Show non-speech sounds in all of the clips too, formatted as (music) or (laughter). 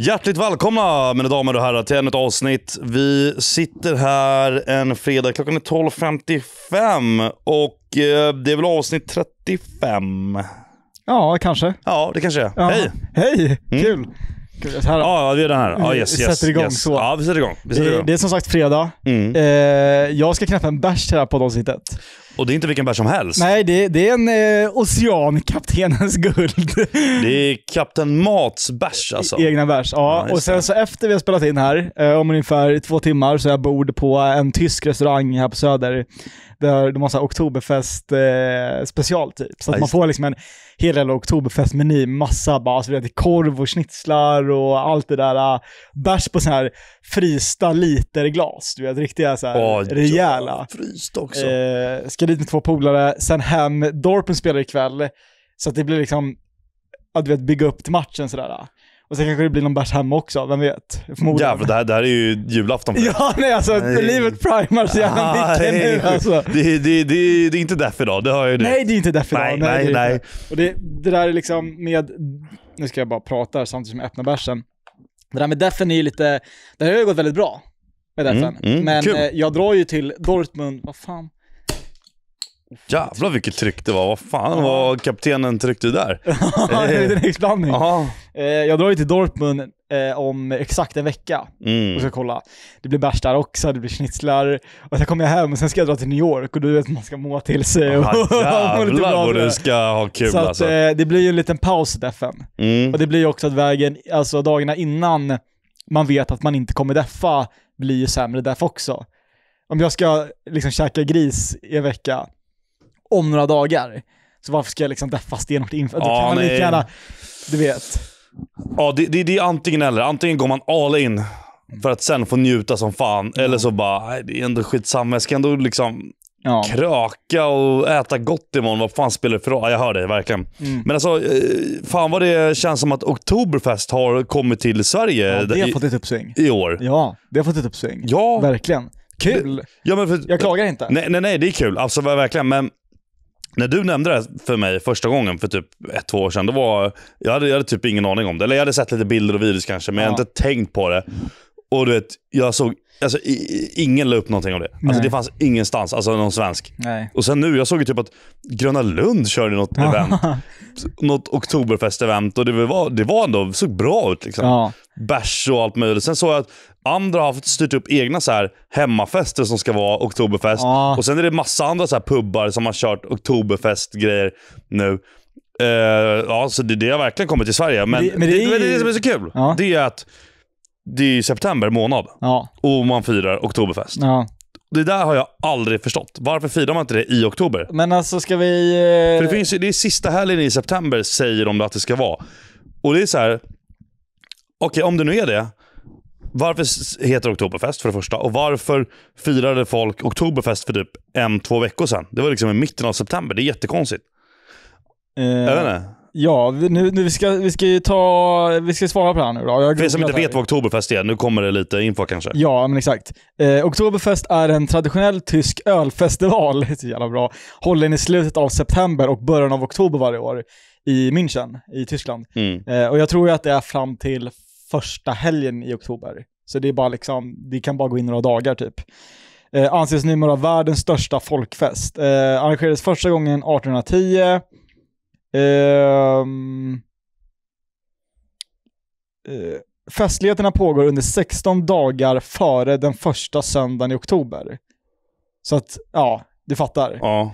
Hjärtligt välkomna mina damer och herrar till ännu ett avsnitt. Vi sitter här en fredag, klockan är 12.55 och eh, det är väl avsnitt 35. Ja, kanske. Ja, det kanske är. Ja. Hej! Hej! Kul! Kul. Så här, Ja, ja, vi är den här. Ja, Vi yes, yes, sätter igång yes. så. Ja, vi sätter igång. Vi sätter det, igång. det är som sagt fredag. Mm. Eh, jag ska knäppa en bärs till det här poddavsnittet. Och det är inte vilken bär som helst. Nej, det, det är en eh, Oceankaptenens guld. (laughs) Det är Kapten Mats bärs alltså. Egna bärs. Ja, Ja, och sen det. så efter vi har spelat in här, eh, om ungefär två timmar, så är jag bord på en tysk restaurang här på Söder. Där de har så här Oktoberfest eh, special typ. Så att Ja, man får liksom en hel jävla Oktoberfest-meny, massa bara, alltså, du vet, korv och schnitzlar och allt det där. Uh, bärs på så här frysta literglas, du vet, riktiga så här Åh, rejäla. Ja, fryst också. Eh, ska dit med två polare, sen hem. Dorpen spelar ikväll, så att det blir liksom, att du vet, bygga upp till matchen sådär. Och sen kanske det blir någon bärs hemma också, vem vet? Förmodligen. Jävlar, det här, det här är ju julafton för. (laughs) Ja, nej alltså, Nej. livet primar så jävla mycket nu alltså. (laughs) det, det, det, det är inte därför idag, det har jag ju Nej, det är inte Nej, idag. nej, det är nej. inte. Och det, det där är liksom med, nu ska jag bara prata samtidigt som jag öppnar bärsen. Det där med defen är ju lite, det har ju gått väldigt bra med defen. Mm, mm, Men kul. eh, jag drar ju till Dortmund, vad fan. Jävlar vilket tryck det var. Vad fan vad kaptenen tryckte där? (laughs) det är en exblandning. Ja. Eh, jag drar ju till Dortmund eh, om exakt en vecka och Mm. ska kolla. Det blir bärs där också, det blir schnitzlar. Och sen kommer jag hem och sen ska jag dra till New York och du vet man ska må till sig. (laughs) Och jävlar vad du ska ha kul Så att, alltså. eh, det blir ju en liten paus i defen. Mm. Och det blir ju också att vägen, alltså dagarna innan man vet att man inte kommer deffa, blir ju sämre deff också. Om jag ska liksom käka gris i en vecka, om några dagar, så varför ska jag liksom deffa stenhårt inför? Då Ja, kan man lika gärna, du vet. Ja, det, det, det är antingen eller. Antingen går man all in för att sen få njuta som fan. Eller så bara, nej, det är ändå skitsamma. Jag ska ändå liksom Ja. kröka och äta gott imorgon. Vad fan spelar det för roll? Ja, jag hör dig verkligen. Mm. Men alltså, eh, fan vad det känns som att Oktoberfest har kommit till Sverige Ja, det har i, fått ett uppsving. i år. Ja, det har fått ett uppsving. Ja, Verkligen. Kul! ja men för, Jag klagar inte. Nej, nej, nej, det är kul. Alltså verkligen. Men när du nämnde det för mig första gången för typ ett, två år sedan, då var jag hade, jag hade typ ingen aning om det. Eller jag hade sett lite bilder och videos kanske, men jag Ja. hade inte tänkt på det. Och du vet, jag såg, alltså i, ingen la upp någonting om det. Alltså det fanns ingenstans, alltså någon svensk. Nej. Och sen nu, jag såg ju typ att Gröna Lund körde något event. (laughs) Något Oktoberfest-event och det var, det var ändå, såg bra ut liksom ja. bärs och allt möjligt. Sen såg jag att andra har styrt upp egna så här hemmafester som ska vara Oktoberfest. Ja. Och sen är det massa andra så här pubbar som har kört Oktoberfest-grejer nu. Eh, ja, så det, det har verkligen kommit till Sverige. Men, det- det, men det, det är men ju- det som är så kul, Ja. det är att det är september månad Ja. och man firar Oktoberfest. ja. Det där har jag aldrig förstått. Varför firar man inte det i oktober? Men alltså ska vi... För Eh... det, finns ju, det är sista helgen i september säger de att det ska vara. Och det är så här. Okej, om det nu är det. Varför heter det Oktoberfest för det första? Och varför firade folk Oktoberfest för typ en, två veckor sedan? Det var liksom i mitten av september. Det är jättekonstigt. eh, Jag vet inte. Ja, vi- nu, nu vi, ska, vi ska ju ta, vi ska svara på det här nu då. Jag För er som inte vet vad Oktoberfest är, nu kommer det lite info kanske. Ja, men exakt. Eh, Oktoberfest är en traditionell tysk ölfestival, (laughs) så jävla bra, hållen i slutet av september och början av oktober varje år i München i Tyskland. Mm. Eh, och jag tror ju att det är fram till första helgen i oktober. Så det är bara liksom, det kan bara gå in några dagar typ. Eh, anses numera världens största folkfest. Eh, arrangerades första gången 1810. Eh, festligheterna pågår under 16 dagar före den första söndagen i oktober. Så att, ja, du fattar. Ja.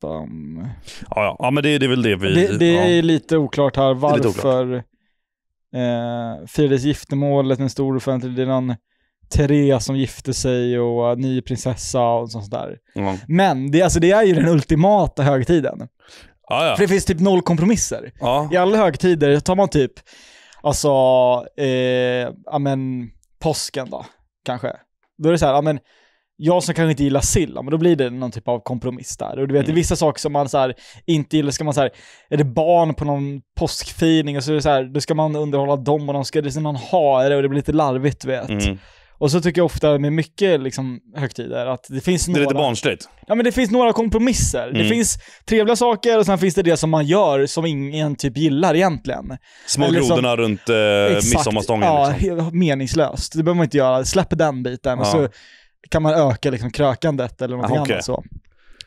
Bam. Ja, ja. men det, det är väl det vi... Det, det ja. är lite oklart här varför eh, firades giftermålet en stor offentlig, det är någon Therese som gifte sig och uh, ny prinsessa och sånt där. Ja. Men det, alltså, det är ju den ultimata högtiden. Ja, ja. För det finns typ noll kompromisser. ja. I alla högtider tar man typ, alltså, eh, ja men, påsken då, kanske. Då är det så här, ja men, jag som kanske inte gillar sill, men då blir det någon typ av kompromiss där. Och du vet, det är Mm. vissa saker som man så här, inte gillar, ska man så här, är det barn på någon påskfirning och så är det så här, då ska man underhålla dem och de ska, det är någon hare och det blir lite larvigt du vet. Mm. Och så tycker jag ofta med mycket liksom, högtider att det finns Det är några... lite barnsligt. Ja men det finns några kompromisser. Det Mm. finns trevliga saker och sen finns det det som man gör som ingen typ gillar egentligen. Små Eller som- grodorna runt eh, midsommarstången. Ja, liksom. meningslöst. Det behöver man inte göra. Släpp den biten och Ja. så kan man öka liksom krökandet eller någonting Ah, okej. annat så.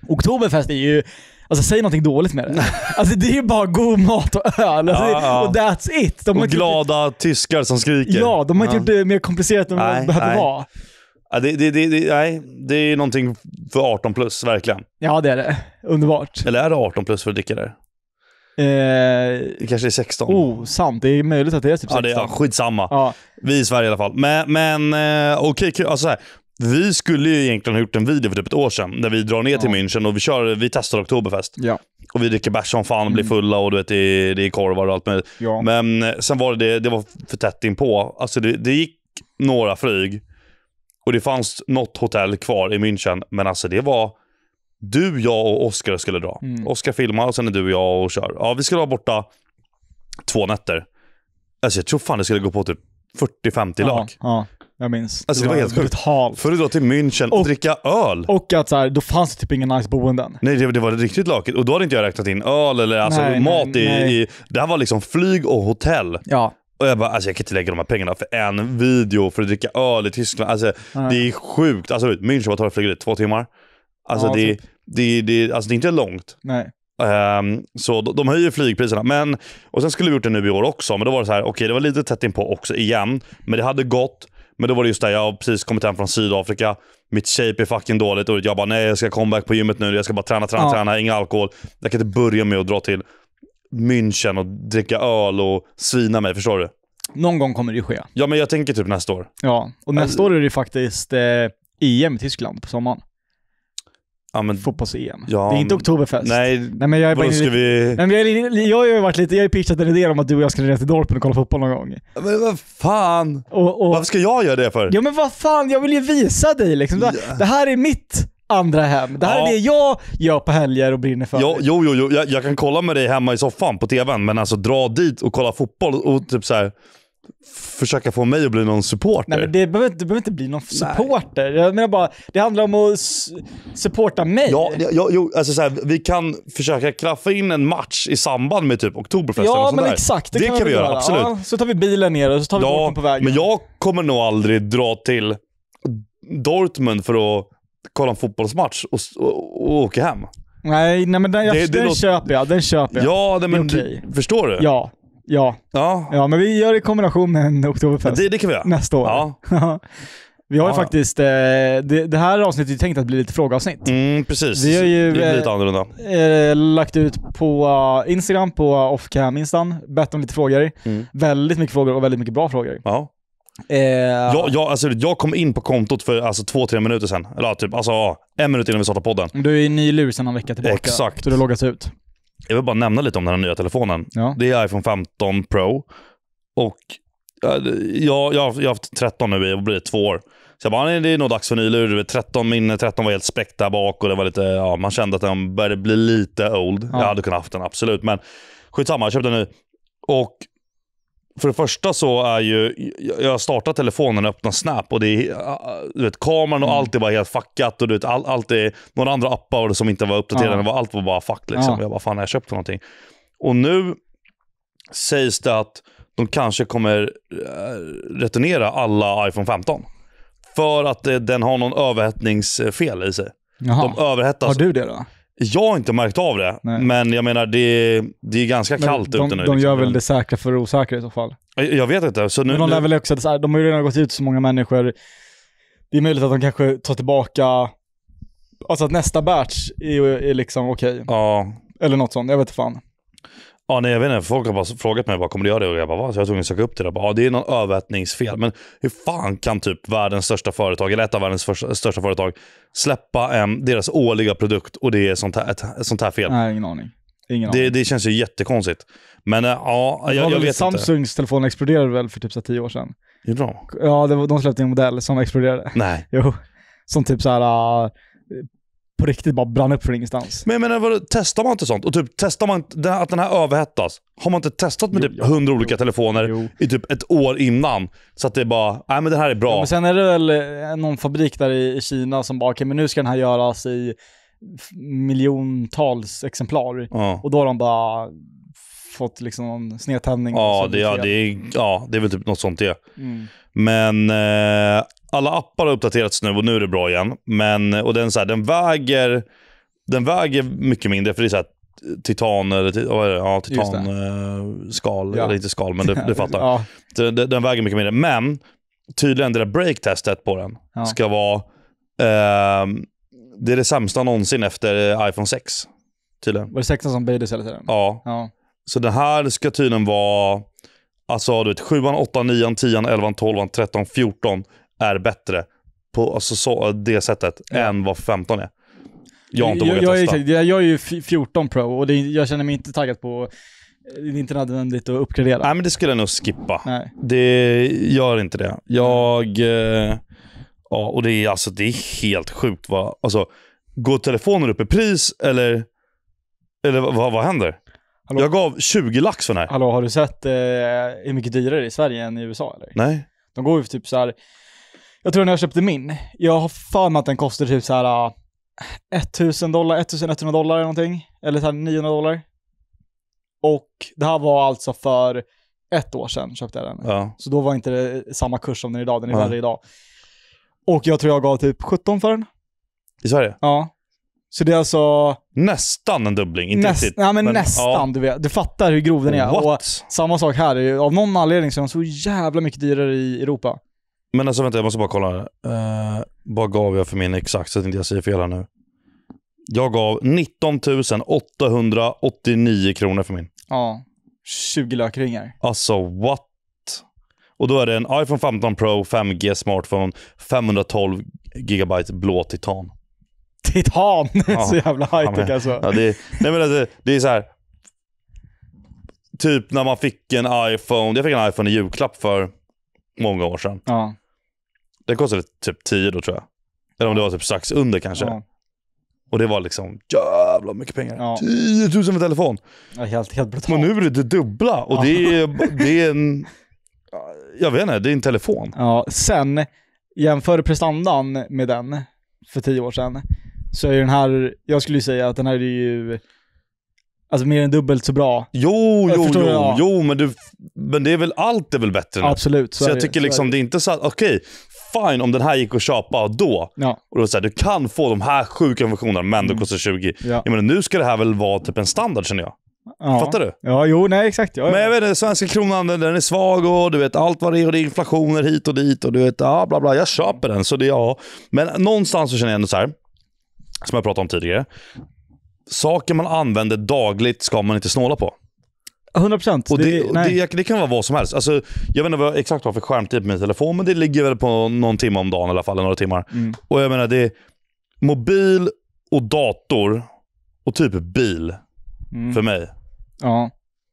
Oktoberfest är ju, alltså säg någonting dåligt med det. alltså det är ju bara god mat och öl. Alltså, Ja, ja. Och that's it. De Och glada tyskar som skriker. Ja, de har inte gjort det mer komplicerat än vad det behöver vara. Ja, det, det, det, det, nej, det är någonting för 18 plus, verkligen. Ja, det är det. Underbart. Eller är det 18 plus för att dricka det? Eh, Det kanske är 16. oh, sant. Det är möjligt att det är typ 16. ja, det är ja, skitsamma. Ja, Vi i Sverige i alla fall. Men, men eh, okej, kul. alltså så här. Vi skulle ju egentligen ha gjort en video för typ ett år sedan, där vi drar ner till Ja. München och vi, kör, vi testar Oktoberfest. ja. Och vi dricker bärs som fan och blir Mm. fulla och du vet, det, är, det är korvar och allt möjligt. ja. Men eh, sen var det, det, var för tätt inpå. Alltså det, det gick några flyg och det fanns något hotell kvar i München. Men alltså det var du, jag och Oskar skulle dra. Mm. Oskar filmar och sen är du och jag och kör. Ja, vi skulle vara borta två nätter. Alltså jag tror fan det skulle gå på typ 40-50 ja, ja, jag minns. Alltså, det var helt sjukt. brutalt. För att dra till München och, Och- dricka öl. Och att så här, då fanns det typ inga nice boenden. Nej, det, det var riktigt lakigt. Och då hade inte jag räknat in öl eller alltså, Nej, mat nej, i, nej. i... Det här var liksom flyg och hotell. Ja. Och jag bara, alltså jag kan inte lägga de här pengarna för en video för att dricka öl i Tyskland. Alltså det är sjukt. Alltså München, vad tar det flyget dit? Två timmar? Alltså Ja, det, typ. det, det, alltså det är inte långt. Nej. Ehm, så de, de höjer flygpriserna. Men, och sen skulle vi gjort det nu i år också, men då var det så här, okej det var lite tätt inpå också igen. Men det hade gått. Men då var det just det, jag har precis kommit hem från Sydafrika. Mitt shape är fucking dåligt och jag bara nej jag ska comeback på gymmet nu. Jag ska bara träna, träna, Ja. träna. Inga alkohol. Jag kan inte börja med att dra till München och dricka öl och svina mig, förstår du? Någon gång kommer det ju ske. Ja men jag tänker typ nästa år. Ja, och nästa år är det ju faktiskt eh, EM i Tyskland på sommaren. Ja, men, Fotbolls-EM. Ja, det är inte Oktoberfest. nej, Nej men jag är bara inne vi... Nej, men jag, är, jag har varit lite, jag har pitchat en idé om att du och jag ska ner till Dortmund och kolla fotboll någon gång. Men vad fan? Och, och, Varför ska jag göra det för? ja men vad fan, jag vill ju visa dig liksom. Det, Ja. det här är mitt andra hem. Det här Ja. är det jag gör på helger och brinner för. Jo, jo, jo, jo. Jag, jag kan kolla med dig hemma i soffan på tvn, men alltså dra dit och kolla fotboll och typ så här försöka få mig att bli någon supporter. Nej men det behöver, inte- det behöver inte bli någon supporter. Jag menar bara, det handlar om att supporta mig. Ja, ja, jo, alltså så här, vi kan försöka klaffa in en match i samband med typ Oktoberfest eller Ja sånt men där. exakt, det, Det kan, kan vi väl göra, absolut. Ja, så tar vi bilen ner och så tar vi Ja, på vägen. men jag kommer nog aldrig dra till Dortmund för att kolla en fotbollsmatch och, och, och åka hem. Nej, nej men den, jag, Det- det den låter- köper jag, den köper jag. Ja, nej, men Det är okej. du, förstår du? Ja, ja, Ja, ja, men vi gör det i kombination med en Oktoberfest det, det kan vi göra. nästa år. Ja, (laughs) vi har ju Ja. faktiskt, eh, det, det här avsnittet är tänkt att bli lite frågeavsnitt. mm, precis. Vi har ju, det eh, lite annorlunda. Eh, lagt ut på eh, Instagram, på offcam-instan, bett om lite frågor. Mm. Väldigt mycket frågor och väldigt mycket bra frågor. Ja. Eh, Jag, jag, alltså, jag kom in på kontot för alltså, två, tre minuter sedan. Eller typ, alltså, en minut innan vi startade podden. Du är ny lur sedan en vecka tillbaka. Exakt. Så du har loggat ut. Jag vill bara nämna lite om den här nya telefonen. Ja. Det är iPhone 15 Pro. Och jag, jag, jag har haft 13 nu i, vad blir det, två år. Så jag bara, nej, det är nog dags för ny lur. Du vet, 13, min 13 var helt spräckt där bak och det var lite, ja, man kände att den började bli lite old. Ja. Jag hade kunnat haft den, absolut. Men skitsamma, jag köpte en ny. Och för det första så är ju, jag- startat telefonen och öppnat Snap och det är, äh, du vet, kameran och Mm. allt är bara helt fuckat och du vet, all, allt är, några andra appar som inte var uppdaterade, Ja. allt var bara fuck liksom. Ja. Jag bara, fan har jag köpt för någonting? Och nu sägs det att de kanske kommer eh, returnera alla iPhone 15. För att eh, den har någon överhettningsfel i sig. Jaha. De överhettas. Har du det då? Jag har inte märkt av det, Nej. men jag menar det, det är ganska Men kallt de, ute nu. De liksom. gör väl det säkra för det osäkra i så fall. Jag, jag vet inte. Så nu, Men de lär nu, väl också, de har ju redan gått ut så många människor. Det är möjligt att de kanske tar tillbaka, alltså att nästa batch är, är liksom okej. ja, Eller något sånt, jag vet inte fan. Ja, nej, jag vet inte. Folk har bara frågat mig, bara, kommer du göra det? Och jag bara, va? Så jag var tvungen att söka upp det. Jag bara, ja, det är någon överhettningsfel. Men hur fan kan typ världens största företag, eller ett av världens första- största företag, släppa en, deras årliga produkt och det är sånt här, ett, ett sånt här fel? Nej, ingen aning. Ingen Det, aning. det känns ju jättekonstigt. Men äh, ja, jag, jag vet Samsungs telefon exploderade väl för typ så tio år sedan. inte. Gjorde de? Ja, det var, de släppte en modell som exploderade. Nej. (laughs) Jo. Som typ så här, äh, på riktigt bara brann upp från ingenstans. Men jag menar, vad, testar man inte sånt? Och typ, testar man att den här överhettas? Har man inte testat med Jo, typ. 100 olika telefoner Jo. i typ ett år innan? Så att det är bara, nej men det här är bra. Ja, men sen är det väl eh, någon fabrik där i, Kina som bara, okej men nu ska den här göras i miljontals exemplar. ja. Och då har de bara fått liksom en snedtändning. Ja, det, ja, det är, ja, det är väl typ något sånt det. Mm. Men eh, alla appar har uppdaterats nu och nu är det bra igen. Men, och den, så här, den, väger, den väger mycket mindre för det är så här, titan, eller vad är det? Ja, Just det. titan eh, skal, Ja. eller inte skal, men du, du (laughs) fattar. Ja, Den, den, väger mycket mindre. Men tydligen det där break-testet på den Ja. ska vara, ehm, det är det sämsta någonsin efter eh, iPhone 6. Tydligen. var det sexan som böjdes hela tiden? Ja, Ja. Så den här ska tydligen vara, alltså du vet 7, 8, 9, 10, 11, 12, 13, 14 är bättre på alltså, så, det sättet Ja. än vad 15 är. Jag har inte jag, vågat jag, är, testa. exakt- jag, är ju f- 14 Pro och det, är- jag känner mig inte taggad på, det är inte nödvändigt att uppgradera. Nej men det skulle jag nog skippa. Nej. Det gör inte det. Jag... Eh, ja, och det är alltså det är helt sjukt. Vad, alltså, går telefonen upp i pris eller, eller vad, vad händer? Hallå? Jag gav 20 lax för den här. Hallå, har du sett eh, hur mycket dyrare i Sverige än i USA eller? Nej. De går ju för typ så här. Jag tror när jag köpte min, jag har för mig att den kostar typ så här uh, 1000 dollar, 1100 dollar eller någonting. Eller så här 900 dollar. Och det här var alltså för ett år sedan köpte jag den. Ja. Så då var inte det samma kurs som den är idag, den är Nej. värre idag. Och jag tror jag gav typ 17 för den. I Sverige? Ja. Så det är alltså Nästan en dubbling. Inte näst, riktigt. nej, men men, nästan, du vet. Du fattar hur grov den är. Och What? samma sak här, av någon anledning så är de så jävla mycket dyrare i Europa. Men alltså vänta, jag måste bara kolla. Eh, vad gav jag för min exakt så att inte jag säger fel här nu? Jag gav 19 889 kronor för min. Ja. 20 lökringar. Alltså what? Och då är det en iPhone 15 Pro 5G smartphone, 512 GB blå titan. Titan! Ja. (laughs) så jävla high tech men- alltså. Ja, det, nej men alltså, det är så här. Typ när man fick en iPhone, jag fick en iPhone i julklapp för många år sedan. Ja. Det kostade typ 10 då tror jag. Eller om det var typ strax under kanske. Ja. Och det var liksom jävla mycket pengar. Ja. 10 000 för telefon. ja helt, helt brutalt. Men nu är det det dubbla. Och det är, det är en... Jag vet inte, det är en telefon. Ja, sen, jämför prestandan med den för tio år sedan, så är den här, jag skulle säga att den här är ju, alltså mer än dubbelt så bra. Jo, Jag jo, jo, ja. jo, men, du, men det är väl allt är väl bättre nu? Absolut. Så, är jag det, tycker är liksom, det är inte så att, okej, fine om den här gick att köpa då. Ja, Och då så här, du kan få de här sjuka funktionerna, men Mm. det kostar 20. ja. Jag menar, nu ska det här väl vara typ en standard känner jag. ja. Fattar du? Ja, jo, nej exakt. Ja, Men jag ja. vet inte, svenska kronan den är svag och du vet allt vad det är och det är inflationer hit och dit och du vet, ja bla bla. Jag köper den, så det är ja. Men någonstans så känner jag ändå så här, som jag pratade om tidigare. Saker man använder dagligt ska man inte snåla på. 100 procent. Det, nej. det, det kan vara vad som helst. Alltså, jag vet inte vad, exakt vad för skärmtid på min telefon, men det ligger väl på någon timme om dagen i alla fall, några timmar. Mm. Och jag menar, det mobil och dator och typ bil Mm. för mig. Ja.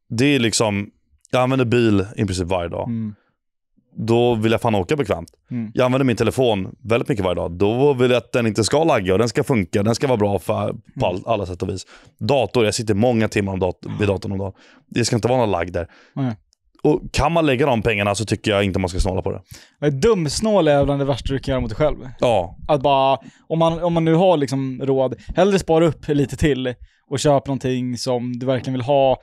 Det är liksom, jag använder bil i princip varje dag. Mm. Då vill jag fan åka bekvämt. Mm. Jag använder min telefon väldigt mycket varje dag. Då vill jag att den inte ska lagga och den ska funka. Den ska vara bra för, på all, alla sätt och vis. Dator, jag sitter många timmar om dat vid datorn om dagen. Det ska inte vara någon lagg där. Nej. Och kan man lägga de pengarna så tycker jag inte man ska snåla på det. Dumsnål är bland det värsta du kan göra mot dig själv. Ja, Att bara, om man, om man nu har liksom råd, hellre spara upp lite till och köp någonting som du verkligen vill ha,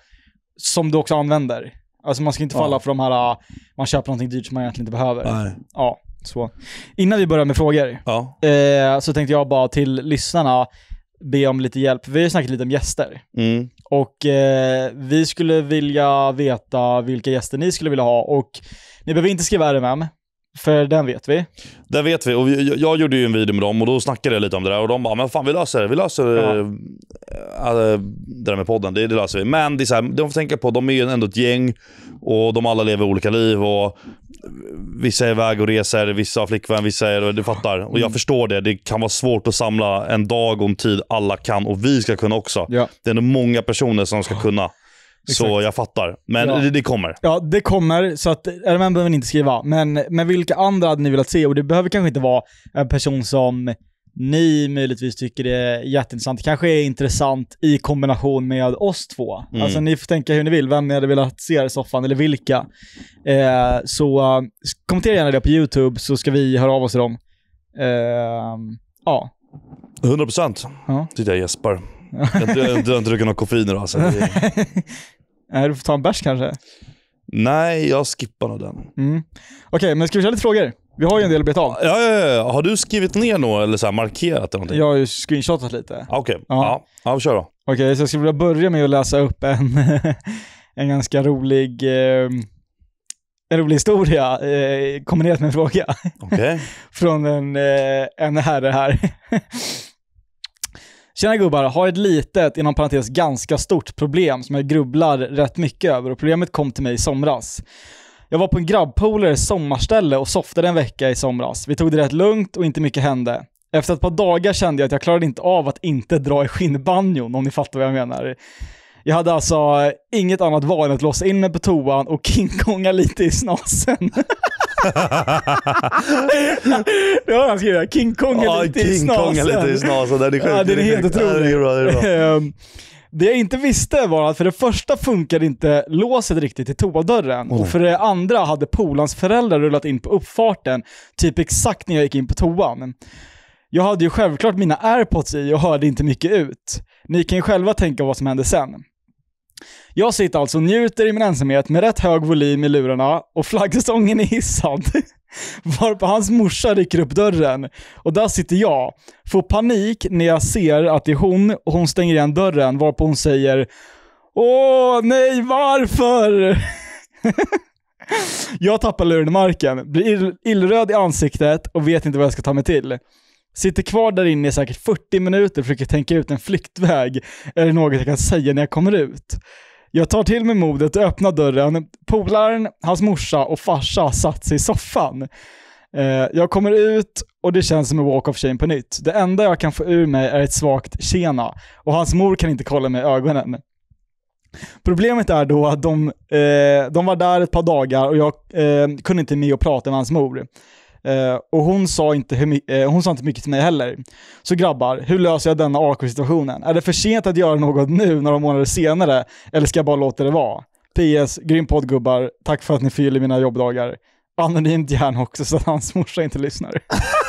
som du också använder. Alltså man ska inte Ja. falla för de här, uh, man köper någonting dyrt som man egentligen inte behöver. nej. Ja, så. Innan vi börjar med frågor, Ja. eh, så tänkte jag bara till lyssnarna be om lite hjälp. Vi har ju snackat lite om gäster. Mm. Och eh, vi skulle vilja veta vilka gäster ni skulle vilja ha och ni behöver inte skriva RMM, för den vet vi. Det vet vi. Och vi, jag, gjorde ju en video med dem och då snackade jag lite om det där. Och de bara, men fan vi löser det. Vi löser Ja. ja. äh, det där med podden. Det, det löser vi. Men det är så här, de får tänka på, de är ju ändå ett gäng och de alla lever olika liv. Och Vissa är iväg och reser, vissa har flickvän, vissa är... Du fattar. Och jag Mm. förstår det. Det kan vara svårt att samla en dag och en tid alla kan och vi ska kunna också. Ja. Det är nog många personer som ska kunna. Så Exakt. jag fattar. Men Ja. det, det kommer. Ja, det kommer, så att RMM behöver ni inte skriva. Men, men vilka andra hade ni velat se? Och det behöver kanske inte vara en person som ni möjligtvis tycker är jätteintressant. Det kanske är intressant i kombination med oss två. Mm. Alltså ni får tänka hur ni vill, vem ni hade velat se i soffan eller vilka. Eh, så kommentera gärna det på YouTube så ska vi höra av oss till dem. Eh, ja. 100% Ja. tyckte jag gäspar. Jag jag har inte druckit någon koffein idag. Så det, (laughs) Nej, du får ta en bärs kanske. nej, jag skippar nog den. Mm. Okej, men ska vi köra lite frågor? Vi har ju en del att beta av. Ja, ja, ja. Har du skrivit ner något eller så markerat någonting? Jag har ju screenshotat lite. Ah, Okej, Ja. ja. ja, kör då. Okej, så jag skulle vilja börja med att läsa upp en, (laughs) en ganska rolig, eh, en rolig historia eh, kombinerat med en fråga Okej. (laughs) från en, eh, en herre här. Tjena gubbar, har ett litet, inom parentes ganska stort problem som jag grubblar rätt mycket över och problemet kom till mig i somras. Jag var på en grabbpolares sommarställe och softade en vecka i somras. Vi tog det rätt lugnt och inte mycket hände. Efter ett par dagar kände jag att jag klarade inte av att inte dra i skinnbanjon, om ni fattar vad jag menar. Jag hade alltså eh, inget annat val än att låsa in mig på toan och (laughs) kingkonga lite i snasen. (laughs) det har han skrivit, kingkonga Ja, lite i King snasen. Konga lite i snasen. Den är sjuk. (laughs) Ja, den är helt. Ja, otrolig. är är. Ehm, Det jag inte visste var att för det första funkade inte låset riktigt i toadörren Oh. och för det andra hade polans föräldrar rullat in på uppfarten typ exakt när jag gick in på toan. Jag hade ju självklart mina airpods i och hörde inte mycket ut. Ni kan ju själva tänka vad som hände sen. Jag sitter alltså och njuter i min ensamhet med rätt hög volym i lurarna och flaggstången är hissad. (laughs) Varpå hans morsa rycker upp dörren och där sitter jag. Får panik när jag ser att det är hon och hon stänger igen dörren varpå hon säger Åh nej, varför? (laughs) jag tappar luren i marken, blir ill- illröd i ansiktet och vet inte vad jag ska ta mig till. Sitter kvar där inne i säkert 40 minuter och försöker tänka ut en flyktväg är det något jag kan säga när jag kommer ut. Jag tar till mig modet och öppnar dörren. Polaren, hans morsa och farsa har satt sig i soffan. Eh, jag kommer ut och det känns som en walk of shame på nytt. Det enda jag kan få ur mig är ett svagt tjena och hans mor kan inte kolla mig i ögonen. Problemet är då att de, eh, de var där ett par dagar och jag eh, kunde inte med och prata med hans mor. Eh, och hon sa, inte hur, eh, hon sa inte mycket till mig heller. Så grabbar, hur löser jag denna AK-situationen? Är det för sent att göra något nu, några månader senare? Eller ska jag bara låta det vara? PS, grym podd gubbar. Tack för att ni fyller mina jobbdagar. Anonymt gärna också så att hans morsa inte lyssnar. (laughs)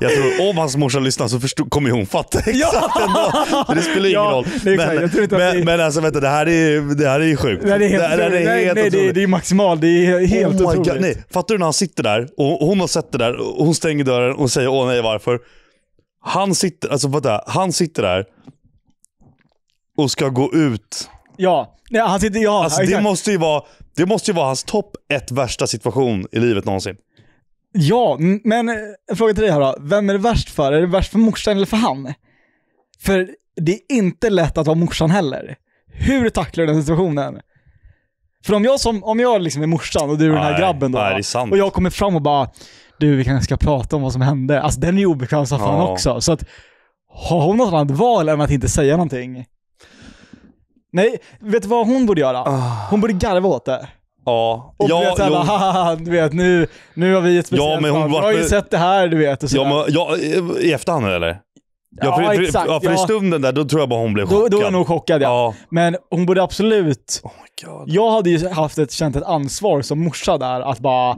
Jag tror om hans morsa lyssnar så förstod, kommer hon fatta (laughs) exakt ändå. Så det spelar ingen Ja, roll. det. Men, men, det- men alltså vänta, det här är, det här är ju sjukt. Nej, det är helt det, här är otroligt. nej, helt nej, det, otroligt. det är maximalt. Det är helt oh otroligt. God, nej. Fattar du när han sitter där och hon har sett det där och hon stänger dörren och säger åh nej varför. Han sitter, alltså vänta, han sitter där och ska gå ut. Ja, nej, han sitter, ja, Alltså det måste ju vara, det måste ju vara hans topp ett värsta situation i livet någonsin. Ja, men eh, en fråga till dig här då. Vem är det värst för? Är det värst för morsan eller för han? För det är inte lätt att vara morsan heller. Hur tacklar du den situationen? För om jag, som, om jag liksom är morsan och du är den här Nej, grabben då, nej, och jag kommer fram och bara du, vi kanske ska prata om vad som hände. Alltså den är ju obekväm som fan Ja. också. Så att, har hon något annat val än att inte säga någonting? Nej, vet du vad hon borde göra? Ah. Hon borde garva åt det. Ja, Och du vet, såhär, jo. "Haha, du vet nu, nu har vi ett speciellt Ja, men hon var- Jag har ju sett det här, du vet. Och Ja, men, ja, i efterhand eller? Ja, för, för, exakt, ja, för i ja. stunden där, då tror jag bara hon blev då, chockad. då är jag nog chockad ja. Ja. Men hon borde absolut, Oh my god. jag hade ju haft ett, känt ett ansvar som morsa där att bara,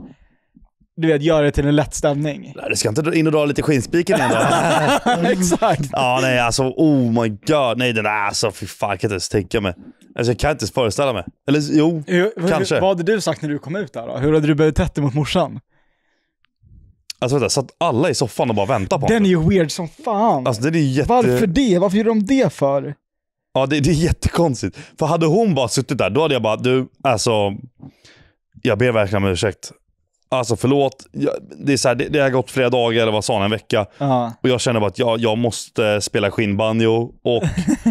du vet, göra det till en lätt stämning. Nej, Du ska inte in och dra lite skinnspiken igen då? (laughs) exakt. Ja, nej alltså oh my god. Nej den där alltså fy fan jag kan inte ens tänka mig. Alltså jag kan inte ens föreställa mig. Eller jo, Hur, Kanske. Hur, vad hade du sagt när du kom ut där då? Hur hade du betett dig mot morsan? alltså vänta, satt alla i soffan och bara väntade på Den är honom. ju weird som fan. Alltså det är jätte... Varför det? Varför gjorde de det för? Ja det, det är jättekonstigt. För hade hon bara suttit där, då hade jag bara, du alltså. Jag ber verkligen om ursäkt. Alltså förlåt. Jag, det, är så här, det, det har gått flera dagar, eller vad sa han, en vecka. Ja. Och jag känner bara att jag, jag måste spela skinnbanjo. Och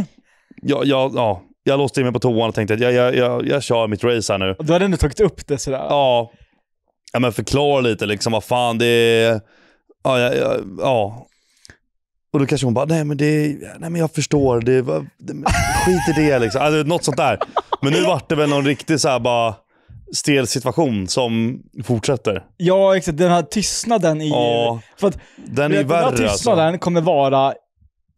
(laughs) jag, jag, ja, jag låste in mig på toan och tänkte att jag, jag, jag, jag kör mitt race här nu. Och du hade ändå tagit upp det sådär. Ja, ja men förklara lite liksom vad fan det är. Ja, ja, ja, ja. Och då kanske hon bara, nej men det nej men jag förstår, det, det skit i det liksom. Alltså, något sånt där. Men nu vart det väl någon riktig så här bara, stel situation som fortsätter. Ja, exakt. Den här tystnaden i... Ja, För att den är vet, ju den här värre alltså. tystnaden kommer vara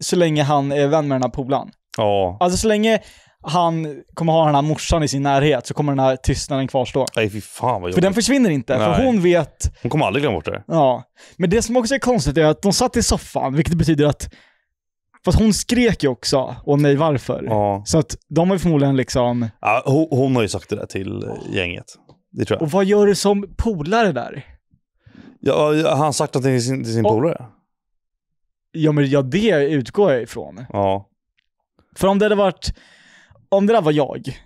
så länge han är vän med den här polaren. Ja. Alltså så länge han kommer ha den här morsan i sin närhet så kommer den här tystnaden kvarstå. Nej fy fan vad För den jobbigt. försvinner inte, för Nej. hon vet Hon kommer aldrig glömma bort det. Ja, men det som också är konstigt är att de satt i soffan, vilket betyder att... För att hon skrek ju också, och nej varför. Ja. Så att de har ju förmodligen liksom... Ja, hon, hon har ju sagt det där till eh, gänget. Det tror jag. Och vad gör du som polare där? Ja, har han sagt någonting till sin, till sin Och- polare? Ja men ja, det utgår jag ifrån. Ja. För om det hade varit... Om det där var jag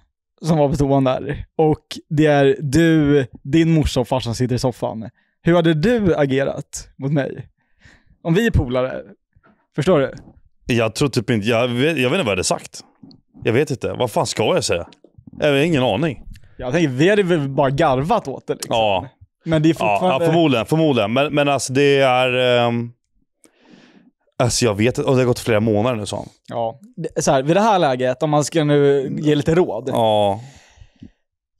som var på toan där, och det är du, din morsa och farsan sitter i soffan. Hur hade du agerat mot mig? Om vi är polare. Förstår du? Jag tror typ inte, jag vet, jag vet inte vad jag hade sagt. Jag vet inte. Vad fan ska jag säga? Jag har ingen aning. Jag tänker, vi hade väl bara garvat åt det liksom. Ja, Men det är ja, ja fortfarande... förmodligen. förmodligen. Men, men alltså det är... ehm, alltså jag vet inte. Och det har gått flera månader nu sa han. Ja, så här, vid det här läget, om man ska nu ge lite råd. Ja.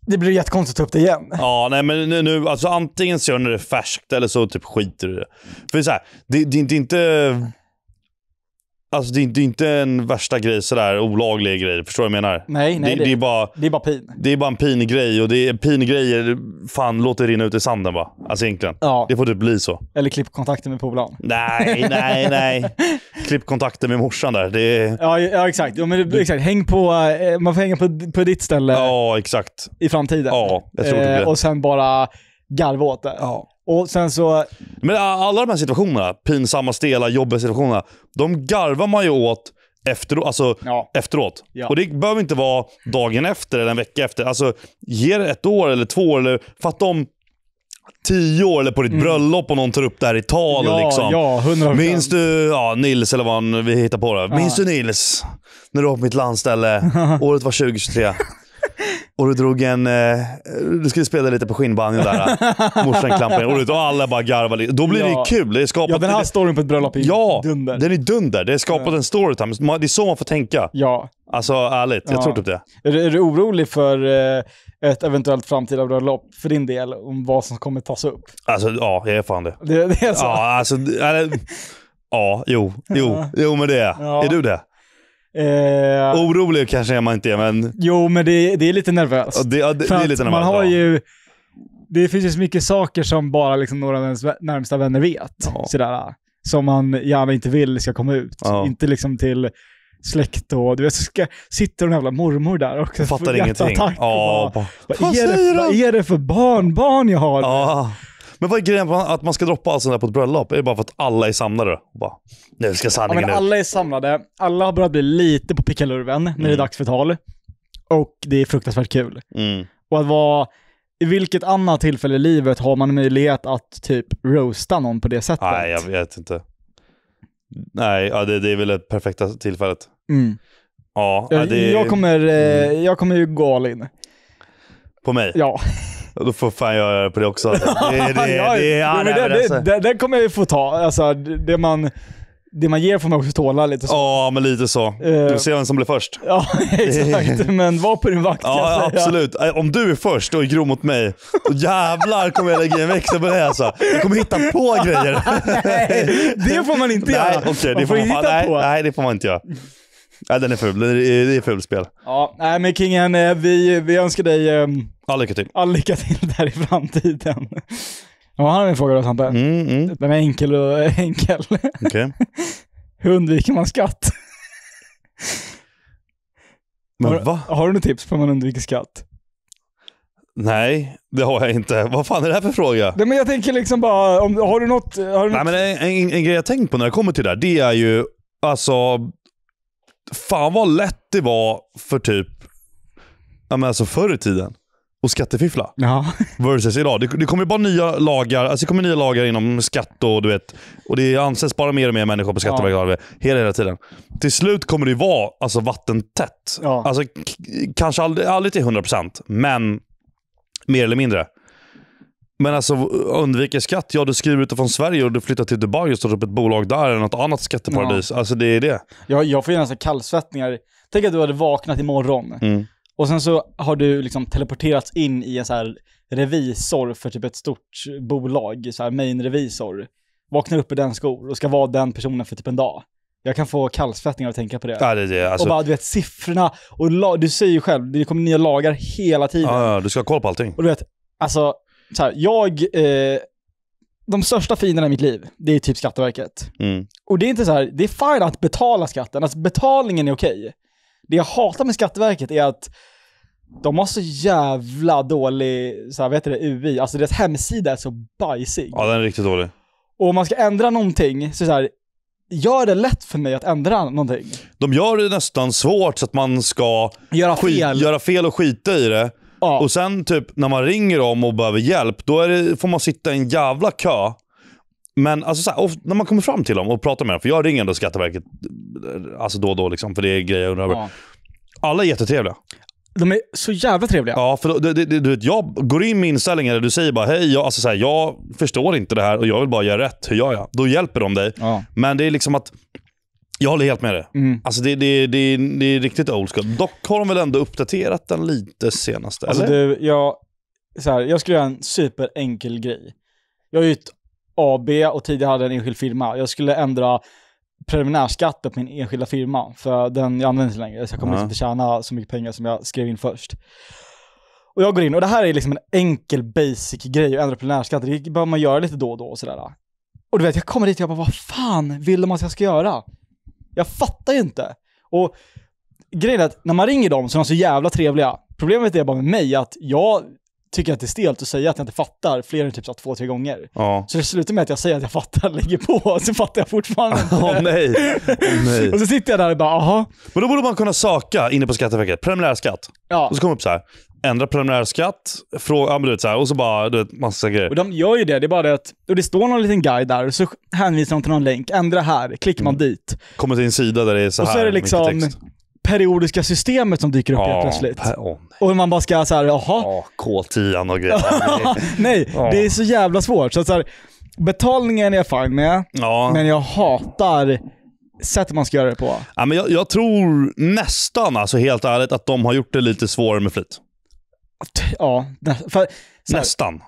Det blir jättekonstigt att ta upp det igen. Ja, nej men nu, nu alltså antingen så gör du det färskt eller så typ skiter du i det. För så här, det, det, det är inte... Alltså det är, det är inte en värsta grej sådär, olaglig grej. Förstår du vad jag menar? Nej, nej, det, det, är bara... det är bara pin. Det är bara en pinig grej och det är pingrejer, fan låt det rinna ut i sanden bara. Alltså egentligen. Ja, Det får typ bli så. eller klipp kontakten med polaren. Nej, nej, nej. (laughs) Klipp kontakten med morsan där. Det. Ja, ja exakt. Ja, men exakt. Häng på, eh, man får hänga på, på ditt ställe Ja, exakt. i framtiden. Ja, jag tror det blir. och sen bara garva åt det. Ja. Och sen så, Men alla de här situationerna, pinsamma, stela, jobbiga situationerna, de garvar man ju åt efteråt. Alltså, ja. efteråt. Ja. Och det behöver inte vara dagen efter eller en vecka efter. Alltså, ge det ett år eller två år. Eller fatta om tio år eller på ditt bröllop och någon tar upp det här i tal. Mm. Ja, liksom. ja, 100%. Minns du, ja, Nils eller vad han- vi hittar på det. Minns du Nils? När du var på mitt landställe. (laughs) Året var 2023. Och du drog en... Eh, du skulle spela lite på skinnbanjon där. (laughs) Morsan klampade in. Och alla bara garvade. Då blir Ja. det kul. Det är skapat... Ja, den här storyn på ett bröllop är ja, dunder. den är dunder. Det är skapat Ja. en storytime. Det är så man får tänka. Ja. Alltså ärligt, jag Ja. tror typ det. Är du, är du orolig för eh, ett eventuellt framtida bröllop för din del, om vad som kommer tas upp? Alltså ja, jag är fan det. Det, det är så? Ja, alltså... Eller, (laughs) ja, jo, jo, Ja. jo men det är Ja. Är du det? Eh, Orolig kanske är man inte är, men Jo, men det, det är lite nervöst. ja, det, ja, det, det är lite man nervöst, har ja. ju... Det finns ju så mycket saker som bara liksom några av ens närmsta vänner vet. Ja. Sådär, som man gärna inte vill ska komma ut. Inte liksom till släkt och du vet, så ska, sitter den jävla mormor där och fattar ingenting. bara, bara, vad, är det, vad är det för barnbarn jag har? ja. Men vad är grejen att man ska droppa allt sånt där på ett bröllop? Är det bara för att alla är samlade? Bara, nu ska Ja, sanningen men ut. alla är samlade, alla har börjat bli lite på pickalurven när det är Mm. dags för tal. Och det är fruktansvärt kul. Mm. Och att vara, i vilket annat tillfälle i livet har man möjlighet att typ roasta någon på det sättet? Nej, jag vet inte. Nej, ja, det, det är väl det perfekta tillfället. Mm. Ja, ja, det jag, kommer, eh, jag kommer ju gå all in. på mig. Ja. Då får fan jag göra på det också. (laughs) Det, det, det, ja, det, ja, det, alltså- det, det, det kommer jag ju få ta. Alltså, det, det man, det man ger får man också tåla lite så. Ja, men lite så. Eh. Du får se vem som blir först. Ja, (laughs) exakt. Men var på din vakt Ja, absolut. Eh, Om du är först och är grov mot mig, då jävlar kommer jag lägga en växel på det alltså. Jag kommer hitta på grejer. (laughs) Nej, det får man inte Nej, göra. okej, man det får man, hitta nej, på. nej, det får man inte göra. Nej, den är ful. Det är, det är fulspel. Ja, nej men Kingen, eh, vi, vi önskar dig eh, Ja, lycka till. all lycka till där i framtiden. Ja, här har en fråga då Svante. Mm, mm. Den är enkel och (laughs) enkel. Okej. Hur undviker man skatt? Men har, va? har du något tips på hur man undviker skatt? Nej, det har jag inte. Vad fan är det här för fråga? Nej men jag tänker liksom bara, om, har du något... Har du Nej, något men en, en, en grej jag tänkt på när det kommer till det där, det är ju alltså... Fan vad lätt det var för typ, ja men alltså förr i tiden, att skattefiffla. Ja. Versus idag. Det, det kommer bara nya lagar, alltså det kommer nya lagar inom skatt och du vet, och det anses bara mer och mer människor på Skatteverket hela, hela tiden. Till slut kommer det vara alltså, vattentätt. Ja. Alltså, kanske aldrig, aldrig till 100%, men mer eller mindre. Men alltså undvika skatt, ja du skriver ut från Sverige och du flyttar till Dubai och startar upp ett bolag där eller något annat skatteparadis. Alltså det är det. Jag, jag får ju nästan kallsvettningar. Tänk att du hade vaknat imorgon Mm. Och sen så har du liksom teleporterats in i en så här revisor för typ ett stort bolag, så här main revisor. Vaknar upp i den skor och ska vara den personen för typ en dag. Jag kan få kallsvettningar att tänka på det. Ja, det är det. Alltså, och bara, du vet, siffrorna och du säger ju själv, det kommer nya lagar hela tiden. ja, ja, du ska ha koll på allting. Och du vet, alltså, så här, jag, eh, de största fienderna i mitt liv, det är typ Skatteverket. Mm. Och det är inte så här, det är fine att betala skatten, alltså betalningen är okej. Det jag hatar med Skatteverket är att de har så jävla dålig, så här, heter det, UI, alltså deras hemsida är så bajsig. Ja, den är riktigt dålig. Och om man ska ändra någonting, så, så här, gör det lätt för mig att ändra någonting. De gör det nästan svårt så att man ska Göra skit, fel. göra fel och skita i det. Ja. Och sen typ när man ringer dem och behöver hjälp, då det, får man sitta i en jävla kö. Men alltså så här, när man kommer fram till dem och pratar med dem, för jag ringer ändå Skatteverket eh, alltså då och då, liksom, för det är grejer jag undrar över. Ja. Alla är jättetrevliga. De är så jävla trevliga. Ja, för det, det, du vet, jag går in med inställningar där du säger bara hej, jag, alltså så här, jag förstår inte det här och jag vill bara göra rätt. Hur gör jag? Då hjälper de dig. Ja. Men det är liksom att, jag håller helt med dig. Mm. Alltså det, det, det, det är riktigt old school. Dock har de väl ändå uppdaterat den lite senaste, Alltså eller? du, jag, så här, jag skulle göra en superenkel grej. Jag är ju ett AB och tidigare hade en enskild firma. Jag skulle ändra preliminärskatten på min enskilda firma, för den jag använder inte längre, så jag kommer liksom inte tjäna så mycket pengar som jag skrev in först. Och jag går in, och det här är liksom en enkel basic grej att ändra preliminärskatten. Det behöver man göra lite då och då och sådär. Och du vet, jag kommer dit och jag bara, vad fan vill de att jag ska göra? Jag fattar ju inte. Och grejen är att när man ringer dem så är de så jävla trevliga. Problemet är bara med mig att jag tycker att det är stelt att säga att jag inte fattar fler än typ så två, tre gånger. Ja. Så det slutar med att jag säger att jag fattar, (laughs) lägger på, så fattar jag fortfarande inte. Åh nej. (laughs) Åh, nej. Och så sitter jag där och bara, aha, Men då borde man kunna söka inne på Skatteverket, preliminärskatt. ja. Och så kommer upp så här. ändra preliminärskatt, fråga, ja, men du vet, så här, och så bara du vet, massa grejer. Och de gör ju det, det är bara det att, och det står någon liten guide där, och så hänvisar de till någon länk, ändra här, klickar man dit. Kommer till en sida där det är så Och här så är det liksom. Periodiska systemet som dyker upp helt Ja, plötsligt. per- åh, nej. Och man bara ska så här, jaha, Ja, K10 och grejer. (laughs) nej, Ja. det är så jävla svårt. Så, så här, betalningen är jag fine med, Ja. men jag hatar sättet man ska göra det på. Ja, men jag, jag tror nästan, alltså helt ärligt, att de har gjort det lite svårare med flit. Ja, för, här, Nästan.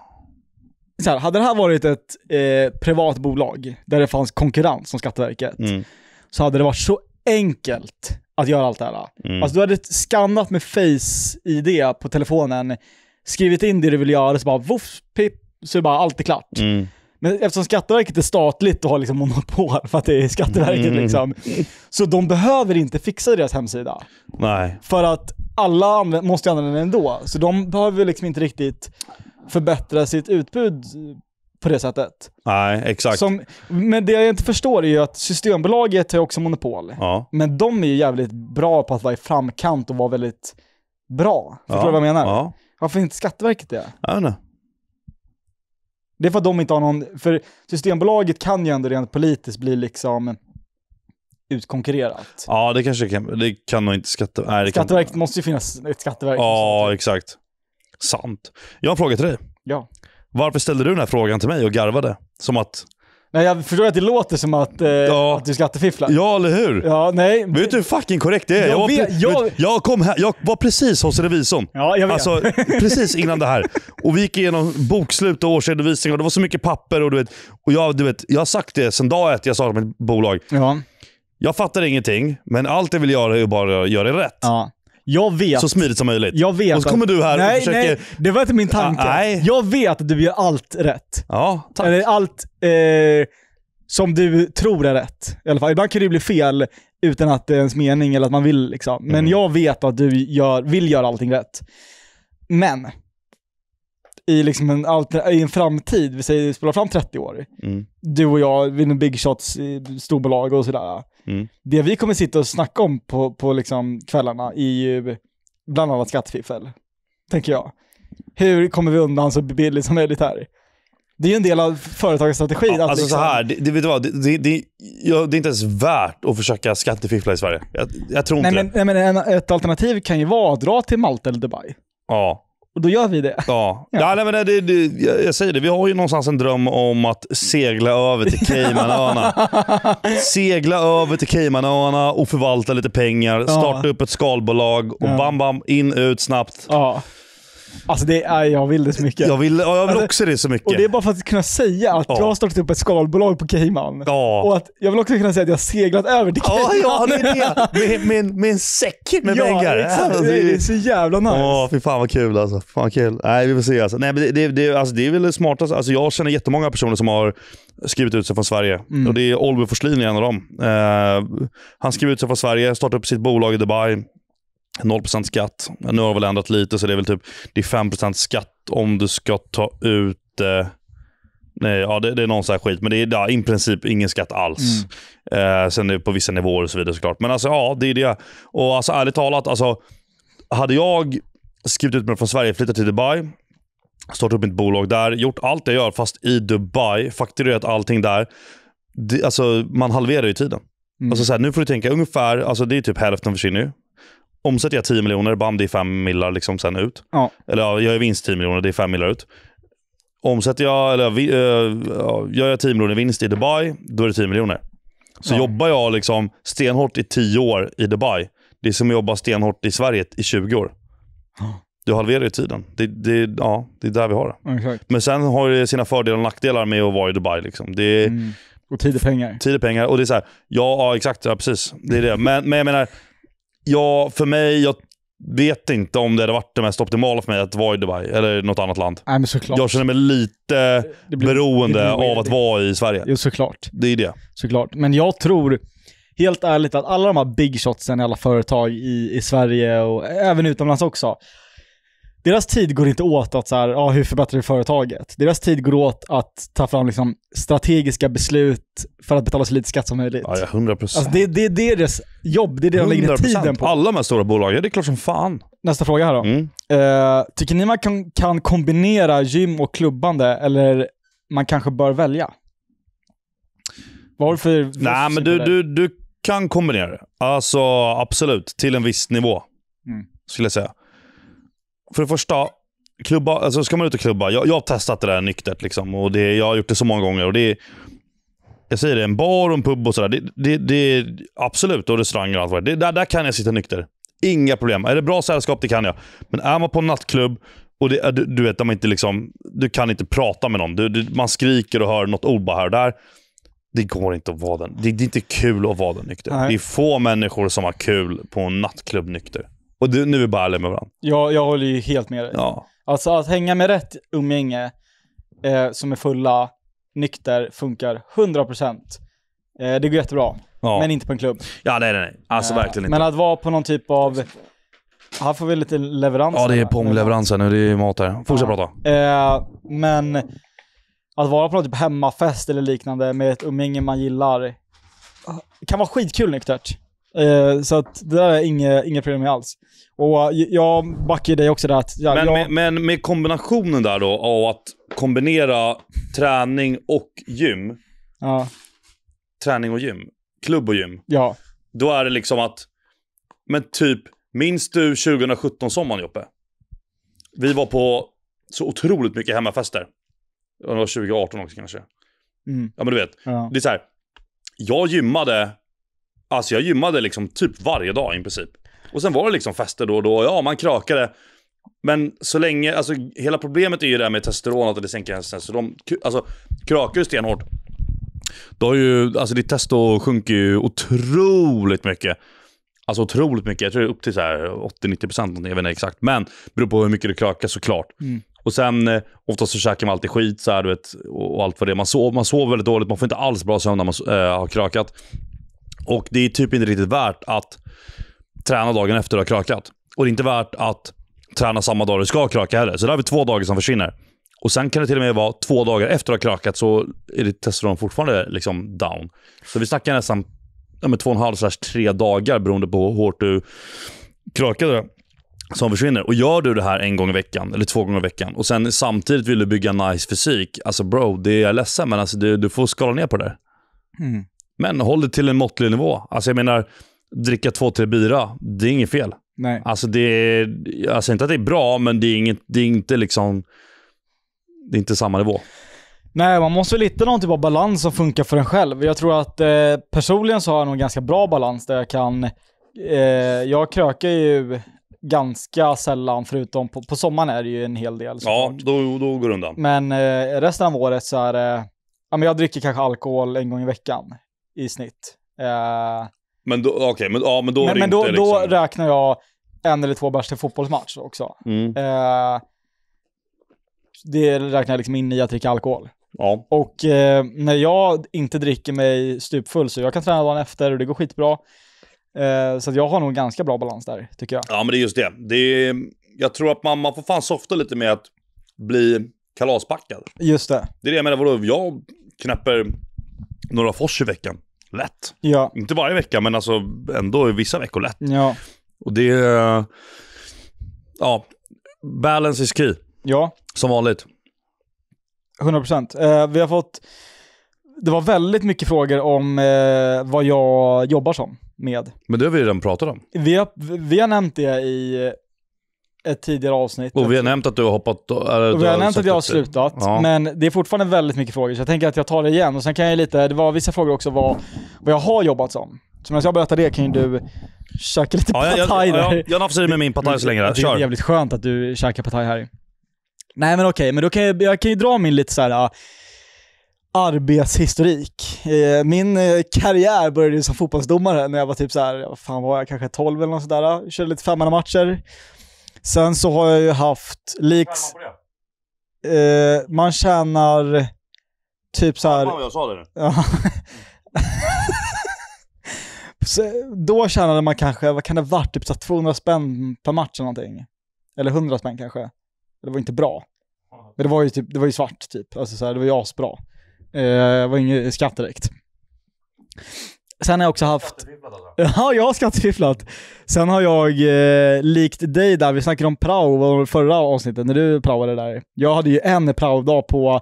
så här, hade det här varit ett eh, privat bolag där det fanns konkurrens som Skatteverket, Mm. så hade det varit så enkelt att göra allt det här. Mm. Alltså du hade skannat med Face-ID på telefonen, skrivit in det du vill göra, så bara voff, pip, så är bara allt är klart. Mm. Men eftersom Skatteverket är statligt och har liksom monopol för att det är Skatteverket Mm. liksom, så de behöver inte fixa deras hemsida. Nej. För att alla måste använda den ändå, så de behöver liksom inte riktigt förbättra sitt utbud på det sättet. Nej, exakt. Som, men det jag inte förstår är ju att Systembolaget har också monopol. Ja. Men de är ju jävligt bra på att vara i framkant och vara väldigt bra. Förstår ja. du vad jag menar? Ja. Varför inte Skatteverket det? Jag vet inte. Det är för att de inte har någon, för Systembolaget kan ju ändå rent politiskt bli liksom utkonkurrerat. Ja, det kanske kan, det kan nog inte skatte... Nej, det kan, Skatteverket måste ju finnas ett skatteverk. Ja, exakt. Sant. Jag har en fråga till dig. ja. Varför ställde du den här frågan till mig och garvade? Som att, Nej, jag förstår att det låter som att, eh, Ja. att du skattefifflar. ja eller hur? Ja, nej. Vet du hur fucking korrekt det är? Jag var, vet- jag- jag, kom här, jag var precis hos revisorn. Ja, jag vet. Alltså precis innan det här. Och vi gick igenom bokslut och årsredovisning och det var så mycket papper. Och du vet, och jag, du vet, jag har sagt det sedan dag ett jag med ett bolag. ja. Jag fattar ingenting, men allt jag vill göra är bara att göra det rätt. ja. Jag vet. Så smidigt som möjligt. Jag vet Och så att- kommer du här nej, och försöker... Nej, det var inte min tanke. Ah, nej. Jag vet att du gör allt rätt. Ja, tack. Eller allt eh, som du tror är rätt. I alla fall. Ibland kan det bli fel utan att det är ens mening eller att man vill liksom. Men Mm. jag vet att du gör, vill göra allting rätt. Men, i, liksom en, i en framtid, vi säger spola fram 30 år, Mm. du och jag vinner big shots i storbolag och sådär. Mm. Det vi kommer sitta och snacka om på, på liksom kvällarna är ju bland annat skattefiffel, tänker jag. Hur kommer vi undan så billigt som möjligt här? Det är ju en del av företagets strategi. Ja, alltså liksom, så här, det, det, vet du vad, det, det, det, ja, det är inte ens värt att försöka skattefiffla i Sverige. Jag, jag tror inte Nej det. men, nej, men en, ett alternativ kan ju vara att dra till Malta eller Dubai. Ja. Och då gör vi det. Ja. Ja. nej, men det, det, jag, säger det, vi har ju någonstans en dröm om att segla över till Caymanöarna. (laughs) segla över till Caymanöarna och förvalta lite pengar, starta upp ett skalbolag och bam bam, in, ut snabbt. Ja. Alltså det är, jag vill det så mycket. Jag vill, ja, jag vill Alltså, också det så mycket. Och det är bara för att kunna säga att Ja. jag har startat upp ett skalbolag på Cayman. Ja. Och att jag vill också kunna säga att jag har seglat över till Ja, Cayman. ja, det är det. Med, med, med en säck med ja, pengar. exakt. Alltså, det är så jävla nice. Åh, fy fan vad kul alltså. Fan vad kul. Nej, vi får se alltså. Nej, men det, det, det, alltså, det är väl det smartaste. Alltså, jag känner jättemånga personer som har skrivit ut sig från Sverige. Mm. Och det är Oliver Forslin är en av dem. Eh, han skrev ut sig från Sverige, startade upp sitt bolag i Dubai. 0% skatt. Nu har det väl ändrat lite, så det är väl typ det är 5% skatt om du ska ta ut... Eh, nej, ja, det, det är någon sån här skit, men det är ja, i princip ingen skatt alls. Eh, sen är det på vissa nivåer och så vidare såklart. Men alltså ja, det är det. Och alltså ärligt talat, alltså, hade jag skrivit ut mig från Sverige, flyttat till Dubai, startat upp mitt bolag där, gjort allt jag gör fast i Dubai, fakturerat allting där. Det, alltså, man halverar ju tiden. Mm. Alltså, så här, nu får du tänka ungefär, alltså, det är typ hälften försvinner ju. Omsätter jag 10 miljoner, bam det är 5 millar liksom sen ut. Ja. Eller ja, jag är vinst 10 miljoner, det är 5 millar ut. Omsätter jag, eller vi, ja, gör jag 10 miljoner vinst i Dubai, då är det 10 miljoner. Så Ja. jobbar jag liksom stenhårt i 10 år i Dubai, det är som att jobba stenhårt i Sverige i 20 år. Du halverar ju tiden. Det, det, ja, det är där vi har det. Exakt. Men sen har det sina fördelar och nackdelar med att vara i Dubai. Liksom. Det är Mm. Och tid är pengar. tid och pengar och det är så här, ja, ja exakt, ja, precis. Det är det. Men, men jag menar, ja, för mig, jag vet inte om det hade varit det mest optimala för mig att vara i Dubai eller något annat land. Nej men såklart. Jag känner mig lite det blir, beroende det blir av att vara i Sverige. Jo såklart. Det är det. Såklart. Men jag tror, helt ärligt, att alla de här big shotsen i alla företag i, i Sverige och även utomlands också, deras tid går inte åt att så här, ja, hur förbättrar vi företaget? Deras tid går åt att ta fram liksom, strategiska beslut för att betala så lite skatt som möjligt. Ja, ja, 100 procent. Alltså det, det, det är deras jobb, det är det de lägger tiden på. Alla de här stora bolagen, det är klart som fan. Nästa fråga här då. Mm. Eh, tycker ni man kan, kan kombinera gym och klubbande eller man kanske bör välja? Varför? Nej, men du, du, du kan kombinera det. Alltså absolut, till en viss nivå. Mm. Skulle jag säga. För det första, klubba, alltså ska man ut och klubba. Jag, jag har testat det där nyktert liksom, och det, jag har gjort det så många gånger. Och det är, jag säger det, en bar och en pub och sådär. Det, det, det, absolut, och restauranger och allt vad det är. Där, där kan jag sitta nykter. Inga problem. Är det bra sällskap, det kan jag. Men är man på en nattklubb och det, du, du vet, man inte liksom, du kan inte prata med någon. Du, du, man skriker och hör något ord bara här och där. Det går inte att vara den. Det, det är inte kul att vara den nykter. Nej. Det är få människor som har kul på en nattklubb nykter. Och du, nu är bara ärliga med varandra. Jag, jag håller ju helt med dig. Ja. Alltså att hänga med rätt umgänge eh, som är fulla, nykter, funkar 100%. Eh, det går jättebra, Ja. men inte på en klubb. ja, nej, nej, nej. Alltså Eh, verkligen inte. Men att vara på någon typ av... Här får vi lite leverans. Ja, det är här. pomleveranser nu. Det är mat här. Fortsätt Ja. prata. Eh, men att vara på någon typ hemmafest eller liknande med ett umgänge man gillar kan vara skitkul nyktert. Eh, så att det där är inget, inget problem med alls. Och jag backar dig också där att... Ja, Men, jag, med, men med kombinationen där då av att kombinera träning och gym. ja, Träning och gym. Klubb och gym. ja, Då är det liksom att, men typ, minns du 2017 sommaren Joppe? Vi var på så otroligt mycket hemmafester. Det var 2018 också kanske. mm, Ja men du vet, ja. det är så här. Jag gymmade, alltså jag gymmade liksom typ varje dag i princip. Och sen var det liksom fester då och då, ja man krökade. Men så länge, alltså hela problemet är ju det här med testosteron, att det sänker testosteron. Alltså krökar du stenhårt, då har ju, alltså ditt testo sjunker ju otroligt mycket. Alltså otroligt mycket, jag tror det är upp till så här 80-90% någonting, jag vet inte exakt. Men beror på hur mycket du krökar såklart. Mm. Och sen eh, oftast så käkar man alltid skit så här, du vet, och, och allt vad det är. Man, sov, man sover väldigt dåligt, man får inte alls bra sömn när man eh, har krökat. Och det är typ inte riktigt värt att träna dagen efter att ha krökat. Och det är inte värt att träna samma dag du ska kröka heller. Så där har vi två dagar som försvinner. Och sen kan det till och med vara två dagar efter att ha krökat så är ditt testosteron fortfarande liksom down. Så vi snackar nästan ja, men två och en halv slash tre dagar beroende på hur hårt du krökade som försvinner. Och gör du det här en gång i veckan, eller två gånger i veckan, och sen samtidigt vill du bygga nice fysik. Alltså bro, det är jag ledsen, men alltså, du, du får skala ner på det där. Mm. Men håll det till en måttlig nivå. Alltså jag menar, dricka två, tre bira, det är inget fel. Nej. Alltså det är, alltså inte att det är bra, men det är, inget, det är inte liksom, det är inte samma nivå. Nej, man måste väl hitta någon typ av balans som funkar för en själv. Jag tror att eh, personligen så har jag nog ganska bra balans där jag kan, eh, jag krökar ju ganska sällan, förutom på, på sommaren är det ju en hel del Ja, då, då går det undan. Men eh, resten av året så är det, ja men jag dricker kanske alkohol en gång i veckan i snitt. Men då, okej, men, ja, men då är men det men då, inte liksom... då räknar jag en eller två bärs till fotbollsmatch också. mm, Eh, det räknar jag liksom in i att dricka alkohol. ja. Och eh, när jag inte dricker mig stupfull så jag kan träna dagen efter och det går skitbra. Eh, så jag har nog ganska bra balans där, tycker jag. ja, men det är just det. det är, jag tror att man, man får fan softa lite med att bli kalaspackad. Just det. Det är det jag menar, vadå? Jag knäpper några fors i veckan. Lätt. Ja. Inte varje vecka, men alltså ändå i vissa veckor lätt. Ja. Och det är... Ja, balance is key. Ja, Som vanligt. 100%. Eh, vi har fått... Det var väldigt mycket frågor om eh, vad jag jobbar som med. Men det har vi redan pratat om. Vi har, vi har nämnt det i ett tidigare avsnitt. Och vi har nämnt att du har hoppat... Eller, Och vi har nämnt sagt att jag har slutat, Ja. men det är fortfarande väldigt mycket frågor, så jag tänker att jag tar det igen. Och sen kan jag lite, det var vissa frågor också vad, vad jag har jobbat som. Så medan jag berättar det kan ju du käka lite Ja, partaj där. jag, jag nafsar i med min partaj så länge. Där. Det är jävligt skönt att du käkar partaj här. Nej men okej, men då kan jag, jag kan ju dra min lite så här uh, arbetshistorik. Eh, Min eh, karriär började som fotbollsdomare när jag var typ så här, fan var jag, kanske 12 eller något sådär. Körde lite femmannamatcher. Sen så har jag ju haft, liks, eh, man tjänar typ så här, Fan, jag sa det nu. (laughs) Då tjänade man kanske, vad kan det varit, typ så här 200 spänn per match eller någonting. Eller 100 spänn kanske. Det var inte bra. Men det var ju, typ, det var ju svart typ, alltså så här, det var ju asbra. Eh, det var inget skatt direkt. Sen har jag också haft, (laughs) ja jag har skattefifflat. Sen har jag, eh, likt dig där, vi snackade om prao förra avsnittet när du praoade där. Jag hade ju en prao-dag på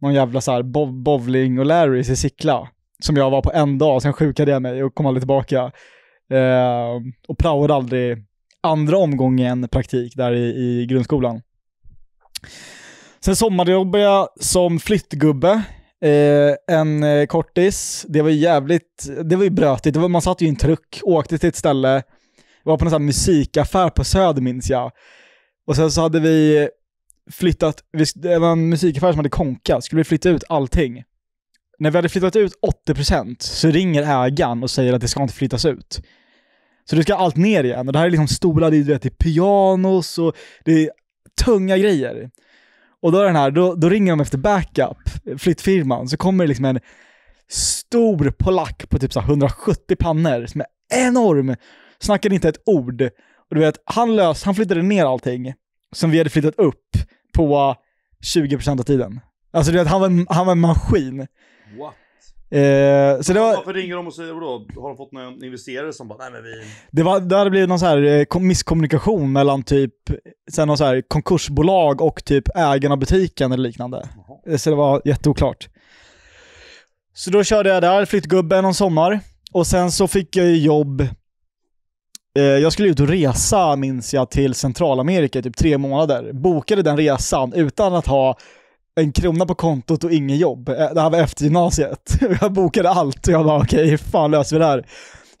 någon jävla så här bov- bowling och Larrys i Sickla. Som jag var på en dag, sen sjukade jag mig och kom aldrig tillbaka. Eh, och praoade aldrig andra omgången praktik där i, i grundskolan. Sen sommarjobbade jag som flyttgubbe. Eh, en eh, kortis. Det var ju jävligt, det var ju brötigt. Det var, man satt ju i en truck, åkte till ett ställe, var på någon sån musikaffär på Söder minns jag. Och sen så hade vi flyttat, vi, det var en musikaffär som hade konka, skulle vi flytta ut allting. När vi hade flyttat ut 80% så ringer ägaren och säger att det ska inte flyttas ut. Så du ska allt ner igen. Och det här är liksom stolar, det är, du vet, det är pianos och det är tunga grejer. Och då, är den här, då, då ringer de efter backup, flyttfirman, så kommer det liksom en stor polack på typ så 170 pannor som är enorm. Snackade inte ett ord. Och du vet, han lös, han flyttade ner allting som vi hade flyttat upp på 20% av tiden. Alltså du vet, han var, en- han var en maskin. What? Eh, så det var, Varför ringer de och säger vadå? Har de fått någon investerare som bara, nej men vi... det var, det hade blivit någon så här eh, kom- misskommunikation mellan typ, sen någon så här konkursbolag och typ ägarna av butiken eller liknande. Eh, Så det var jätteoklart. Så då körde jag där, flyttgubbe någon sommar. Och sen så fick jag ju jobb, eh, jag skulle ut och resa minns jag till Centralamerika i typ tre månader. Bokade den resan utan att ha en krona på kontot och inget jobb. Eh, det här var efter gymnasiet. (laughs) Jag bokade allt och jag bara okej, hur fan löser vi det här?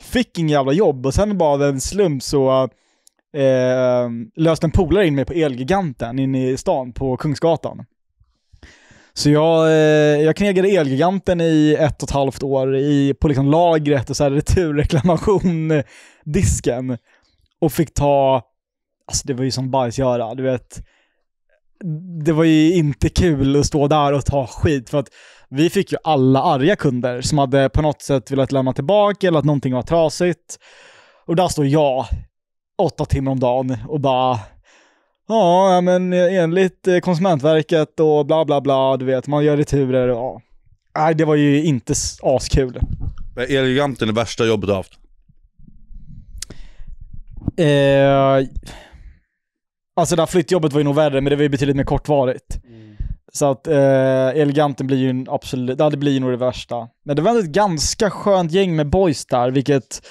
Fick ingen jävla jobb och sen bara av en slump så eh, löste en polare in mig på Elgiganten inne i stan på Kungsgatan. Så jag, eh, jag knegade Elgiganten i ett och ett halvt år i, på liksom lagret och så här returreklamation disken och fick ta, alltså det var ju som bajsgöra, du vet. Det var ju inte kul att stå där och ta skit för att vi fick ju alla arga kunder som hade på något sätt velat lämna tillbaka eller att någonting var trasigt. Och där står jag åtta timmar om dagen och bara Ja, men enligt eh, Konsumentverket och bla bla bla, du vet, man gör returer och ja. Nej, det var ju inte askul. Elgiganten är det värsta jobbet du har haft. Eh, alltså det här flyttjobbet var ju nog värre, men det var ju betydligt mer kortvarigt. Så att eh, Eleganten blir ju en absolut, det blir nog det värsta. Men det var ändå ett ganska skönt gäng med boys där, vilket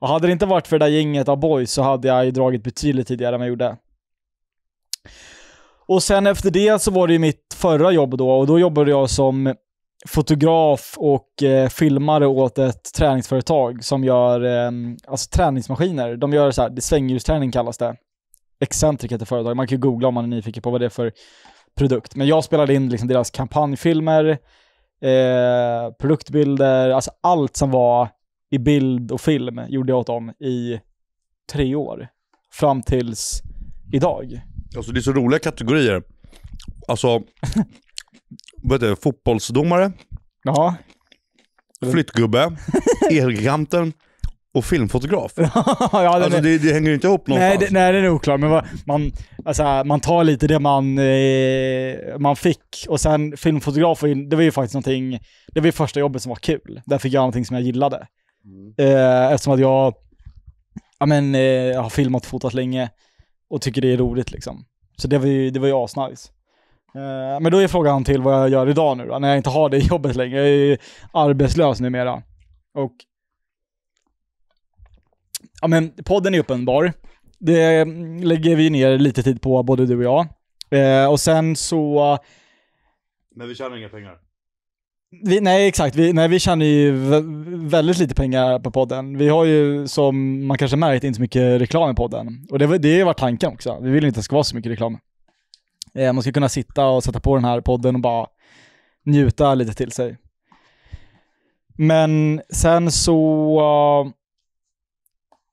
hade det inte varit för det där gänget av boys så hade jag ju dragit betydligt tidigare än jag gjorde. Och sen efter det så var det ju mitt förra jobb då och då jobbade jag som fotograf och eh, filmare åt ett träningsföretag som gör eh, alltså träningsmaskiner. De gör så här, det svänghjulsträning kallas det. Excentrik heter företaget. Man kan ju googla om man är nyfiken på vad det är för produkt. Men jag spelade in liksom deras kampanjfilmer, eh, produktbilder, alltså allt som var i bild och film gjorde jag åt dem i tre år. Fram tills idag. Alltså det är så roliga kategorier. Alltså, (laughs) vad heter det? Fotbollsdomare, Ja. flyttgubbe, (laughs) elgiganten och filmfotograf. (laughs) ja, Alltså det, det hänger ju inte ihop Nej, någonstans. det, nej, den är oklar, men vad, man, alltså, man tar lite det man, eh, man fick och sen filmfotograf, det var ju faktiskt någonting, det var ju första jobbet som var kul. Där fick jag någonting som jag gillade. Eh, eftersom att jag, ja men, eh, jag har filmat och fotat länge och tycker det är roligt liksom. Så det var ju, det var ju asnice. Eh, men då är frågan till vad jag gör idag nu då, när jag inte har det (laughs) jobbet längre. Jag är ju arbetslös numera. Och Ja men podden är uppenbar. Det lägger vi ner lite tid på, både du och jag. Eh, och sen så, Men vi tjänar inga pengar. vi, nej exakt, vi, nej, vi tjänar ju vä- väldigt lite pengar på podden. Vi har ju, som man kanske märkt, inte så mycket reklam i podden. Och det, det har ju varit tanken också. Vi vill inte att det ska vara så mycket reklam. Eh, man ska kunna sitta och sätta på den här podden och bara njuta lite till sig. Men sen så...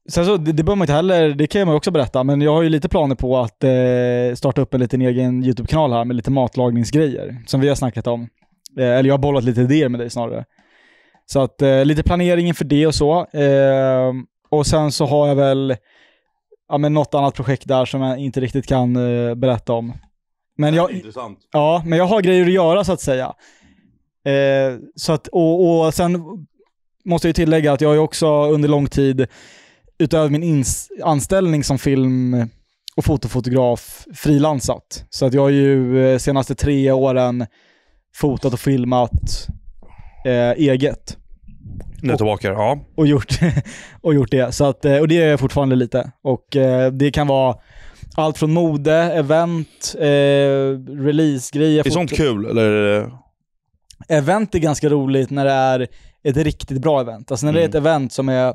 Sen så, det, det man inte heller, det kan man också berätta, men jag har ju lite planer på att eh, starta upp en liten egen YouTube-kanal här med lite matlagningsgrejer som vi har snackat om. Eh, eller jag har bollat lite idéer med dig snarare. Så att eh, lite planering inför det och så. Eh, och sen så har jag väl ja, men något annat projekt där som jag inte riktigt kan eh, berätta om. Men jag, Intressant. Ja, men jag har grejer att göra så att säga. Eh, så att, och, och sen måste jag ju tillägga att jag har ju också under lång tid, utöver min anställning som film och fotofotograf, frilansat. Så att jag har ju eh, senaste tre åren fotat och filmat eh, eget Nu tillbaka. Ja. och gjort, (laughs) och gjort det. Så att, eh, och det är jag fortfarande lite. Och eh, det kan vara allt från mode, event, eh, releasegrejer. Är sånt kul? Eller? event är ganska roligt när det är ett riktigt bra event. Alltså när det är ett Mm. event som är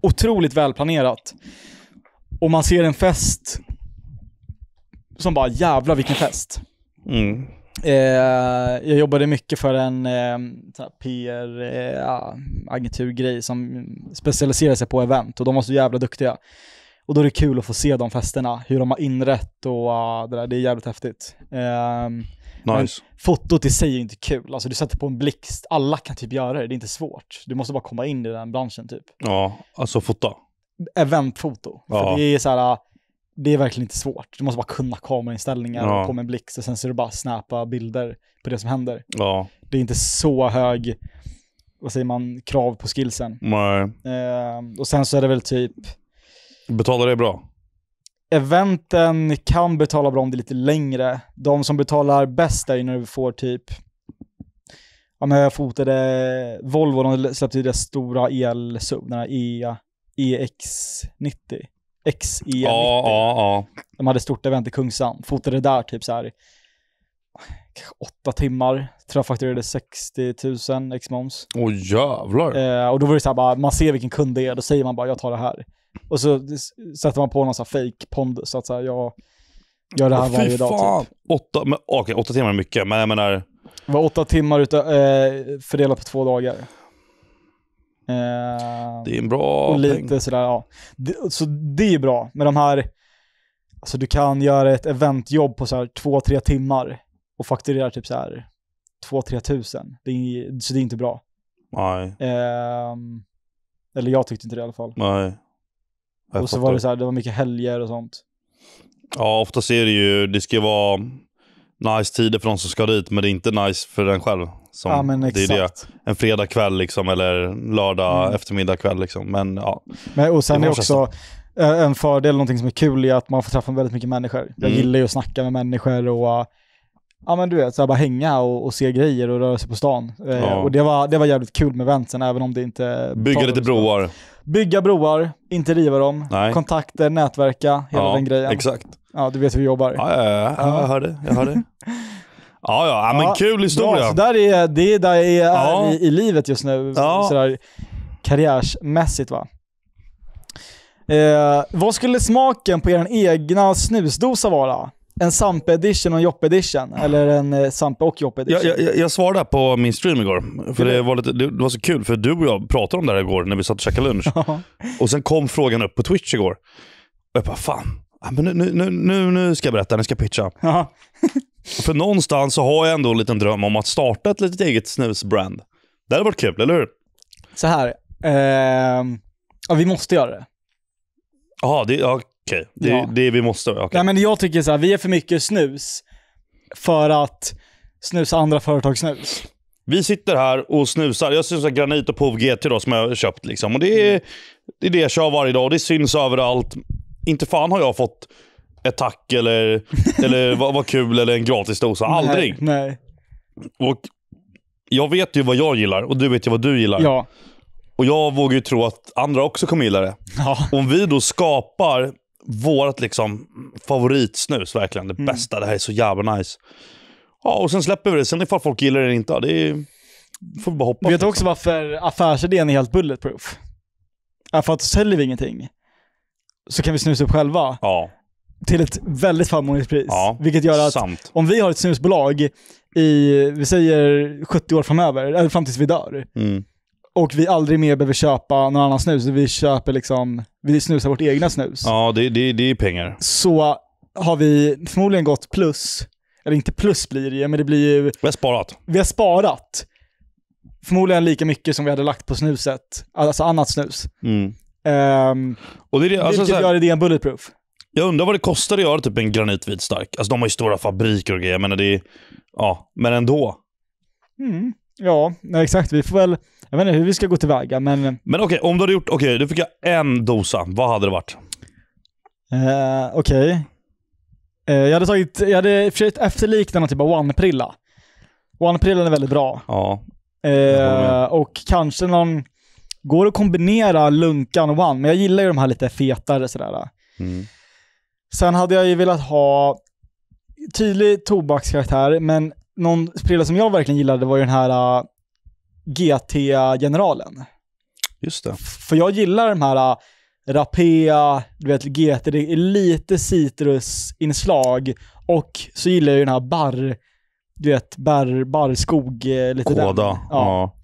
otroligt välplanerat och man ser en fest som bara jävlar vilken fest. Mm. Eh, jag jobbade mycket för en eh, PR-agenturgrej som specialiserar sig på event och de var så jävla duktiga. Och då är det kul att få se de festerna, hur de har inrett och ah, det där, det är jävligt häftigt. Ehm, Nice. fotot i sig är inte kul. Alltså du sätter på en blixt, alla kan typ göra det, det är inte svårt. Du måste bara komma in i den branschen typ. Ja, alltså fota. Eventfoto. Ja. För det är så här, det är verkligen inte svårt. Du måste bara kunna kamerainställningar Ja. och på med en blixt och sen så är det bara snappa bilder på det som händer. Ja. Det är inte så hög, vad säger man, krav på skillsen. Nej. Eh, och sen så är det väl typ, Betalar det bra? Eventen kan betala bra om det är lite längre. De som betalar bäst är ju när du får typ, ja men jag fotade Volvo, de släppte ju deras stora el-SUV, den här E, EX90. XE90. Ja, ja, ja. De hade stort event i Kungsan. Fotade där typ så här åtta timmar. Tror jag fakturerade 60 000 ex-moms. Åh jävlar. Eh, och då var det så här bara, man ser vilken kund det är, då säger man bara jag tar det här. Och så sätter man på någon sån här fake pondus, så att säga, jag gör det här Åh, varje Fy dag fan. typ. Åtta, men, okej, åtta timmar är mycket, men jag menar... Det var åtta timmar utav, eh, fördelat på två dagar. Eh, Det är en bra och lite peng. sådär, ja. Det, så det är bra med de här, alltså du kan göra ett eventjobb på så här två, tre timmar och fakturera typ så här två, tre tusen. Det är, så det är inte bra. Nej, Ehm, eller jag tyckte inte det i alla fall. nej. Jag och så var det så här, det var mycket helger och sånt. Ja, oftast är det ju, det ska vara nice tider för de som ska dit, men det är inte nice för den själv. Som, ja men det är exakt. det. En fredag kväll liksom, eller lördag Mm. eftermiddag kväll liksom. Men ja, Men, och sen Det är också eh, en fördel, någonting som är kul, är att man får träffa väldigt mycket människor. Jag Mm. gillar ju att snacka med människor och Ja men du vet, så här, bara hänga och, och se grejer och röra sig på stan. Eh, Ja. Och det var, det var jävligt kul med eventsen, även om det inte... bygga lite broar. Bygga broar, inte riva dem. Nej. Kontakter, nätverka, hela ja, den grejen. Exakt. Ja, du vet hur vi jobbar. Ja, ja, ja, ja, jag hörde. Jag hörde. (laughs) Ja, ja, ja, men Ja, kul Bra, historia. så där är, det är där jag är Ja. i, i livet just nu, Ja. sådär karriärsmässigt va. Eh, vad skulle smaken på er egna snusdosa vara? En Sampe edition och en Joppe edition? Eller en eh, Sampe och Joppe edition? Jag, jag, jag svarade på min stream igår. För det var, lite, det var så kul, för du och jag pratade om det här igår när vi satt och käkade lunch. Och sen kom frågan upp på Twitch igår. Och jag bara, fan. Men nu, nu, nu, nu, ska jag berätta, nu ska jag pitcha. (laughs) För någonstans så har jag ändå en liten dröm om att starta ett litet eget snusbrand. Det hade varit kul, eller hur? Så här. ehm, ja, vi måste göra det. Jaha, det, ja, okej. Det, Ja. det vi måste. okej. Nej, men jag tycker så här, vi är för mycket snus för att snusa andra företags snus. Vi sitter här och snusar. Jag snusar Granit och POV GT då, som jag har köpt. Liksom. Och det, är, det är det jag kör varje dag och det syns överallt. Inte fan har jag fått ett tack eller, (laughs) eller vad, vad kul eller en gratis dosa. Aldrig. Nej. nej. Och jag vet ju vad jag gillar och du vet ju vad du gillar. Ja. Och jag vågar ju tro att andra också kommer gilla det. Ja. Om vi då skapar vårt liksom favoritsnus, verkligen. Det Mm. bästa. Det här är så jävla nice. Ja, och sen släpper vi det. Sen ifall folk gillar det eller inte, ja, det är, får vi bara hoppas. Vet du också varför affärsidén är helt bulletproof? Ja, för att säljer vi ingenting så kan vi snusa upp själva Ja, till ett väldigt förmånligt pris. ja. Vilket gör att Sant. om vi har ett snusbolag i, vi säger 70 år framöver, eller fram tills vi dör, Mm. Och vi aldrig mer behöver köpa någon annan snus, vi köper liksom, vi snusar vårt egna snus, Ja, det, det, det är pengar. så har vi förmodligen gått plus, eller inte plus blir det ju, men det blir ju, Vi har sparat. vi har sparat förmodligen lika mycket som vi hade lagt på snuset, alltså annat snus. Mm. Um, Och det är det, alltså, vilket här, gör idén bulletproof. jag undrar vad det kostar att göra typ en granitvit stark. Alltså de har ju stora fabriker och grejer, men det är... Ja, men ändå. Mm. Ja, nej, exakt. Vi får väl, jag vet inte hur vi ska gå tillväga, men Men okej, om du hade gjort... Okej, du fick en dosa. Vad hade det varit? eh, okej. Eh, jag hade tagit, jag hade försökt efterlikna någon typ av One-prilla. One-prillan är väldigt bra. Ja. Eh, med. och kanske någon, går att kombinera lunkan och One, men jag gillar ju de här lite fetare sådär. Mm. Sen hade jag ju velat ha tydlig tobakskaraktär, men någon prilla som jag verkligen gillade var ju den här uh, GT-generalen. Just det. För jag gillar de här uh, Rapea, du vet GT, det är lite citrusinslag och så gillar jag ju den här barr, du vet, barr, barrskog, eh, lite den. Kåda. Ja. Ja.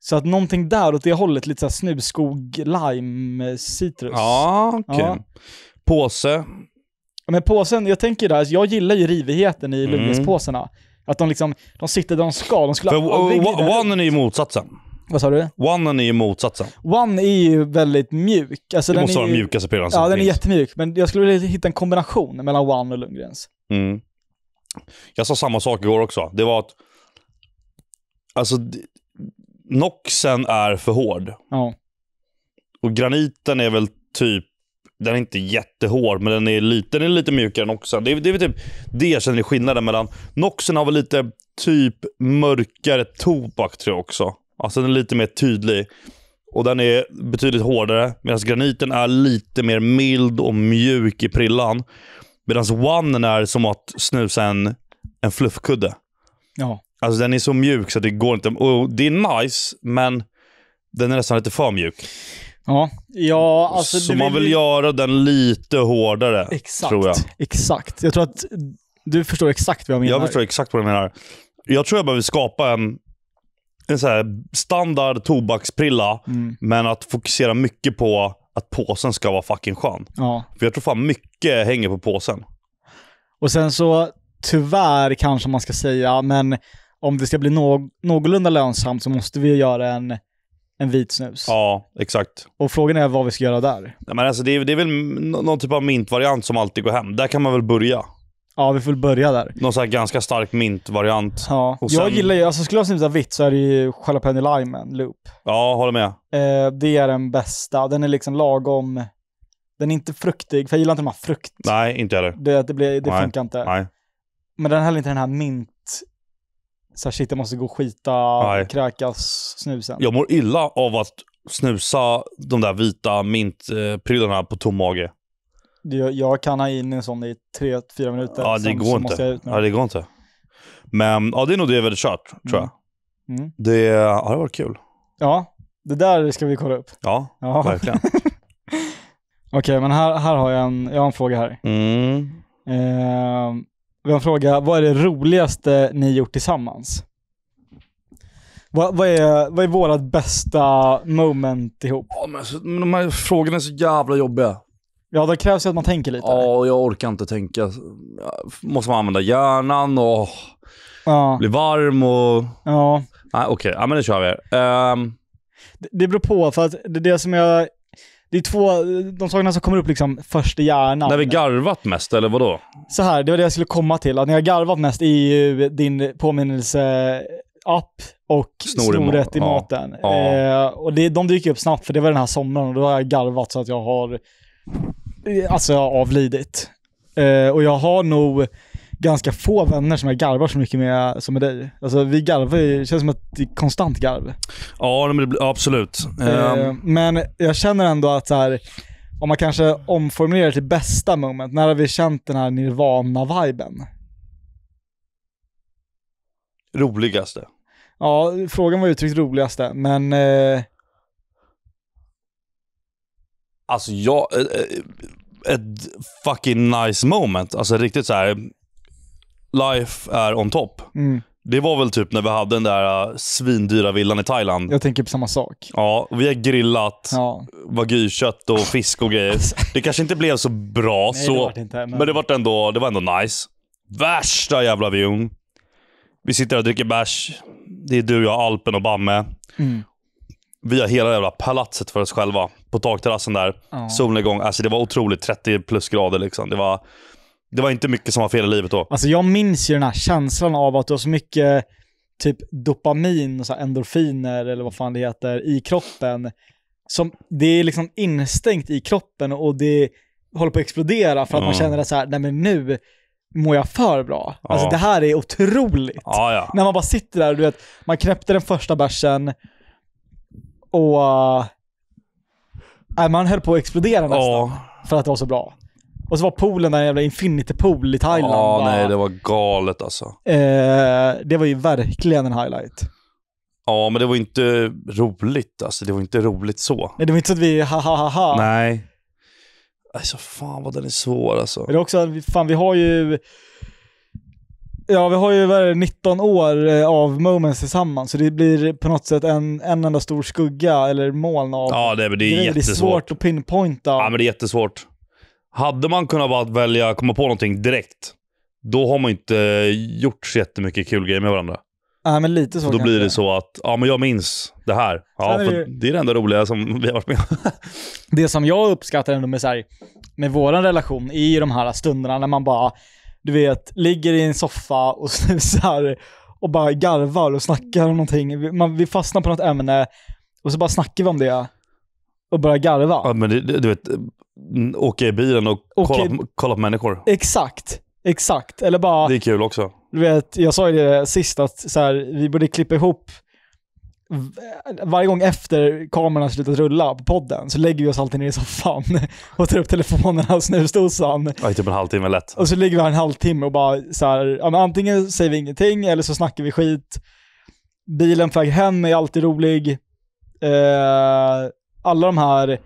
Så att någonting där åt det hållet, lite såhär snusskog, lime, citrus. Ja, okej. Ja. Påse. Men påsen, jag tänker där, jag gillar ju rivigheten i Mm. Lundgrens-påsarna. Att de liksom, de sitter där de ska, de skulle För aldrig glida o- runt. Onen är ju motsatsen. Vad sa du? Onen är ju motsatsen. One är ju väldigt mjuk. Alltså Det den måste vara den ju, mjukaste som Ja, den är jättemjuk, men jag skulle vilja hitta en kombination mellan One och Lundgrens. Mm. Jag sa samma sak igår också. Det var att... Alltså, Noxen är för hård. Ja. Och graniten är väl typ... Den är inte jättehård, men den är lite, den är lite mjukare än oxen. Det är, det är typ det jag känner är skillnaden mellan... Noxen har väl lite typ mörkare tobak tror jag också. Alltså den är lite mer tydlig. Och den är betydligt hårdare. Medan graniten är lite mer mild och mjuk i prillan. Medan onen är som att snusa en, en fluffkudde. Ja. Alltså den är så mjuk så det går inte. Och det är nice, men den är nästan lite för mjuk. Ja, ja alltså så det man vill göra den lite hårdare, Exakt, tror jag. exakt. Jag tror att du förstår exakt vad jag menar. Jag förstår exakt vad du menar. Jag tror jag behöver skapa en, en så här standard tobaksprilla, Mm. men att fokusera mycket på att påsen ska vara fucking skön. Ja. För jag tror fan mycket hänger på påsen. Och sen så, tyvärr kanske man ska säga, men om det ska bli nå- någorlunda lönsamt så måste vi göra en, en vit snus. Ja, exakt. Och frågan är vad vi ska göra där. Nej, Men alltså, det, är, det är väl nå- någon typ av mintvariant som alltid går hem. Där kan man väl börja. Ja, vi får börja där. Någon så här ganska stark mintvariant. Ja, Och jag sen- gillar ju, alltså skulle jag snusa vitt så är det ju jalapeno limen loop. Ja, håller med. Eh, det är den bästa, den är liksom lagom, den är inte fruktig, för jag gillar inte de här frukt. Nej, inte heller. Det, det, blir, det Nej, funkar inte. Nej. Men den har heller inte den här mint, så här, shit jag måste gå och skita, Nej. kräkas snusen. Jag mår illa av att snusa de där vita mintprylarna på tom mage. Jag, jag kan ha in en sån i tre, fyra minuter. Ja, det sen går inte. Ja, det går inte. Men ja, det är nog det jag hade kört, tror jag. Mm. Det ja, det har varit kul. ja, det där ska vi kolla upp. Ja, Ja. verkligen. (laughs) Okej, men här, här har jag en, jag har en fråga här. Mm. Eh, vi har en fråga, vad är det roligaste ni gjort tillsammans? Vad, vad, är, vad är vårat bästa moment ihop? Ja, men, alltså, men de här frågorna är så jävla jobbiga. Ja, det krävs ju att man tänker lite. Ja, och jag orkar inte tänka. Ja, Måste man använda hjärnan och Ja, bli varm och... ja. Nej, okej. Ja, men det kör vi. Ehm, Det, det beror på, för att det, det som jag... Det är två, de sakerna som kommer upp liksom först i hjärnan. när vi garvat mest, eller vadå? Så här, det var det jag skulle komma till. Att ni har garvat mest ju din påminnelse-app och Snor i ma- snoret i ja. maten. Ja. Eh, och det, de dyker upp snabbt för det var den här sommaren och då har jag garvat så att jag har eh, alltså jag har avlidit. Eh, och jag har nog ganska få vänner som jag garvar så mycket med som med dig. Alltså vi garvar ju, det känns som att det är konstant garv. Ja, men det absolut. Eh, Ehm, men jag känner ändå att så här, om man kanske omformulerar till bästa moment, när har vi känt den här nirvana-viben? roligaste. Ja, frågan var uttryckt roligaste, men eh, Alltså jag... eh, eh, Ett fucking nice moment. Alltså riktigt så här. Life är on top. mm, Det var väl typ när vi hade den där uh, svindyra villan i Thailand. jag tänker på samma sak. Ja, och vi har grillat Ja. wagyu-kött och fisk och grejer. Det kanske inte blev så bra Nej, så. det inte. Men, Men det var ändå, det var ändå nice. Värsta jävla viewn. Vi sitter och dricker bärs. Det är du, jag, Alpen och Bamme. mm, Vi har hela jävla palatset för oss själva. På takterrassen där. ja. Solnedgång. Alltså det var otroligt. 30 plusgrader liksom. Det var, det var inte mycket som var fel i livet då. Alltså jag minns ju den här känslan av att du har så mycket typ dopamin och så endorfiner eller vad fan det heter i kroppen. Som, det är liksom instängt i kroppen och det håller på att explodera för att man Ja. känner att så här, nej men nu mår jag för bra. Alltså Ja. det här är otroligt. Ja, ja. När man bara sitter där, du vet, man knäppte den första bärsen och äh, man höll på att explodera nästan Ja, för att det var så bra. Och så var poolen där en jävla infinity pool i Thailand. ja bara- nej det var galet alltså. Eh, det var ju verkligen en highlight. Ja, men det var inte roligt alltså. Det var inte roligt så. Nej, det var inte så att vi ha ha ha ha. Nej. Alltså fan vad den är svår alltså. Det är också, fan vi har ju, ja vi har ju det, 19 år eh, av moments tillsammans, så det blir på något sätt en, en enda stor skugga eller moln av Ja, det, det är grejer. Det är jättesvårt. svårt att pinpointa. Ja, men det är jättesvårt. Hade man kunnat bara välja, komma på någonting direkt, då har man inte gjort så jättemycket kul grejer med varandra. Nej, men lite så då blir kanske. det så att, ja men jag minns det här. Ja, Sen är för det- det är det enda roliga som vi har varit med. (laughs) Det som jag uppskattar ändå med, så här, med våran relation är ju de här stunderna när man bara, du vet, ligger i en soffa och (laughs) snusar och bara garvar och snackar om någonting. Vi, man, vi fastnar på något ämne och så bara snackar vi om det och börjar garva. Ja, men det, du vet, åka i bilen och Åka kolla, i- på- kolla på människor. Exakt, exakt. Eller bara, Det är kul också. du vet, jag sa ju det sist att så här, vi borde klippa ihop varje gång efter kameran slutat rulla på podden så lägger vi oss alltid ner i soffan (laughs) och tar upp telefonerna och snusdosan Ja, typ en halvtimme lätt. Och så ligger vi här en halvtimme och bara så här, ja, antingen säger vi ingenting eller så snackar vi skit. Bilen på väg hem är alltid rolig. Eh, alla de här,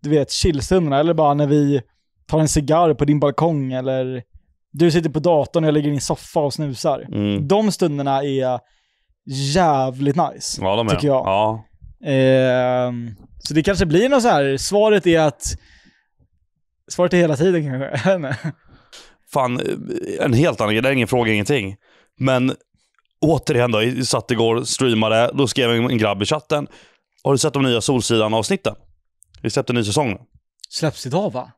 du vet, chillstunderna, eller bara när vi tar en cigarr på din balkong eller du sitter på datorn och jag ligger i en soffa och snusar. Mm. De stunderna är jävligt nice. Ja, de är Tycker jag. Ja. Eh, så det kanske blir något så här, svaret är att Svaret är hela tiden kanske. (laughs) Fan, en helt annan grej. Det är ingen fråga, ingenting. Men återigen då, jag satt igår, streamade, då skrev en grabb i chatten. Har du sett de nya Solsidan-avsnitten? Vi släppte en ny säsong nu. Släpps idag va?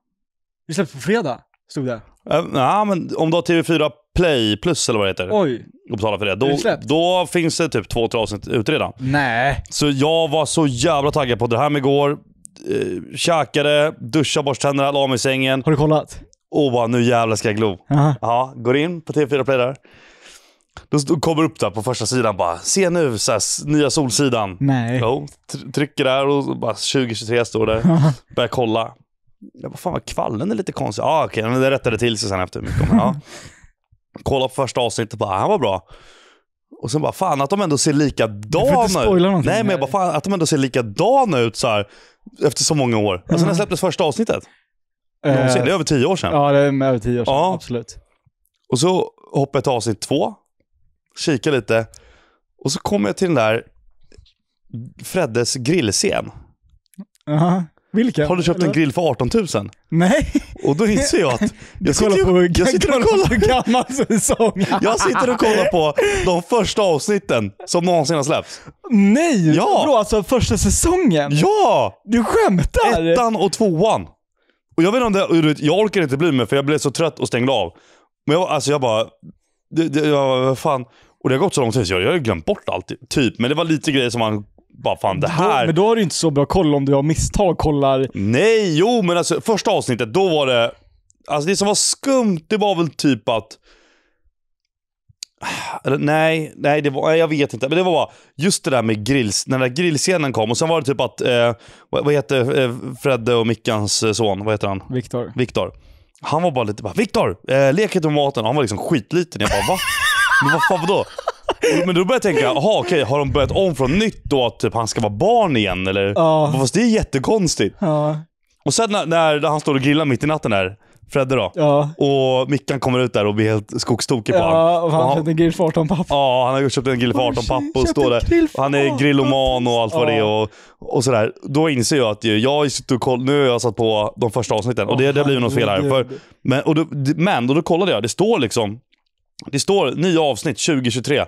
Vi släpps på fredag, stod det. Äh, ja, men om du har TV4 Play plus eller vad det heter Oj. och betalar för det, Är det då, då finns det typ två, tre avsnitt ute redan. Nej. Så jag var så jävla taggad på det här med igår. Eh, käkade, duschade, borstade tänderna, la mig i sängen Har du kollat? och bara nu jävlar ska jag glo. Aha. Ja, går in på TV4 Play där. Då kommer upp där på första sidan bara, se nu, så här, nya Solsidan. Nej. Jo, tr- trycker där och bara 2023 står det. Börjar kolla. Jag bara, fan vad kvallen är lite konstig. Ja ah, okej, men det rättade till sig sen efter mycket. Men, ja. (laughs) Kolla på första avsnittet bara, han var bra. Och sen bara, fan att de ändå ser likadana någonting Nej men jag bara, fan att de ändå ser likadana ut så här efter så många år. Alltså när släpptes första avsnittet? Någonsin. Det är över tio år sedan. Ja, det är över tio år sedan. Ja. Absolut. Och så hoppar jag till avsnitt två, kikar lite och så kommer jag till den där Freddes grillscen. Aha. Vilken? Har du köpt en Eller? grill för 18 000? Nej. Och då inser jag att (laughs) jag sitter, på, jag sitter och kollar på gammal säsong. Jag sitter och kollar på de första avsnitten som någonsin har släppts. Nej! Ja. Bro, alltså första säsongen? Ja! Du skämtar? Ettan och tvåan. Och jag vet inte jag orkar inte bli med för jag blev så trött och stängde av. Men jag, alltså jag bara, det, det, vad fan. Och det har gått så lång tid så jag, jag har glömt bort allt. Typ. Men det var lite grejer som man bara, fan det här. men då har du inte så bra koll om du av misstag kollar. Nej, jo men alltså första avsnittet, då var det... Alltså det som var skumt, det var väl typ att... Eller nej, nej det var, jag vet inte. Men det var bara just det där med grills, när den där grillscenen kom och sen var det typ att, eh, vad, vad heter eh, Fredde och Mickans eh, son, vad heter han? Viktor. Viktor. Han var bara lite bara, Viktor, eh, lek med maten. Han var liksom skitliten. Jag bara, va? Men vad fan vadå? Men då började jag tänka, jaha okej, har de börjat om från nytt då att typ, han ska vara barn igen? Eller? Ja. Fast det är jättekonstigt. Ja. Och sen när, när han står och grillar mitt i natten där, Fredde då. Ja. Och Mickan kommer ut där och blir helt skogstokig på Ja, och han han, köpte en grill för 18 papp. ja, han har köpt en grill för Oj, 18 papp och står där. Han är 18 grilloman och allt vad det är Ja. och, och sådär. Då inser jag att jag har och koll, nu har jag satt på de första avsnitten och det, det har blivit något fel här. För, men, och då, men och då kollade jag, det står liksom, det står nya avsnitt 2023.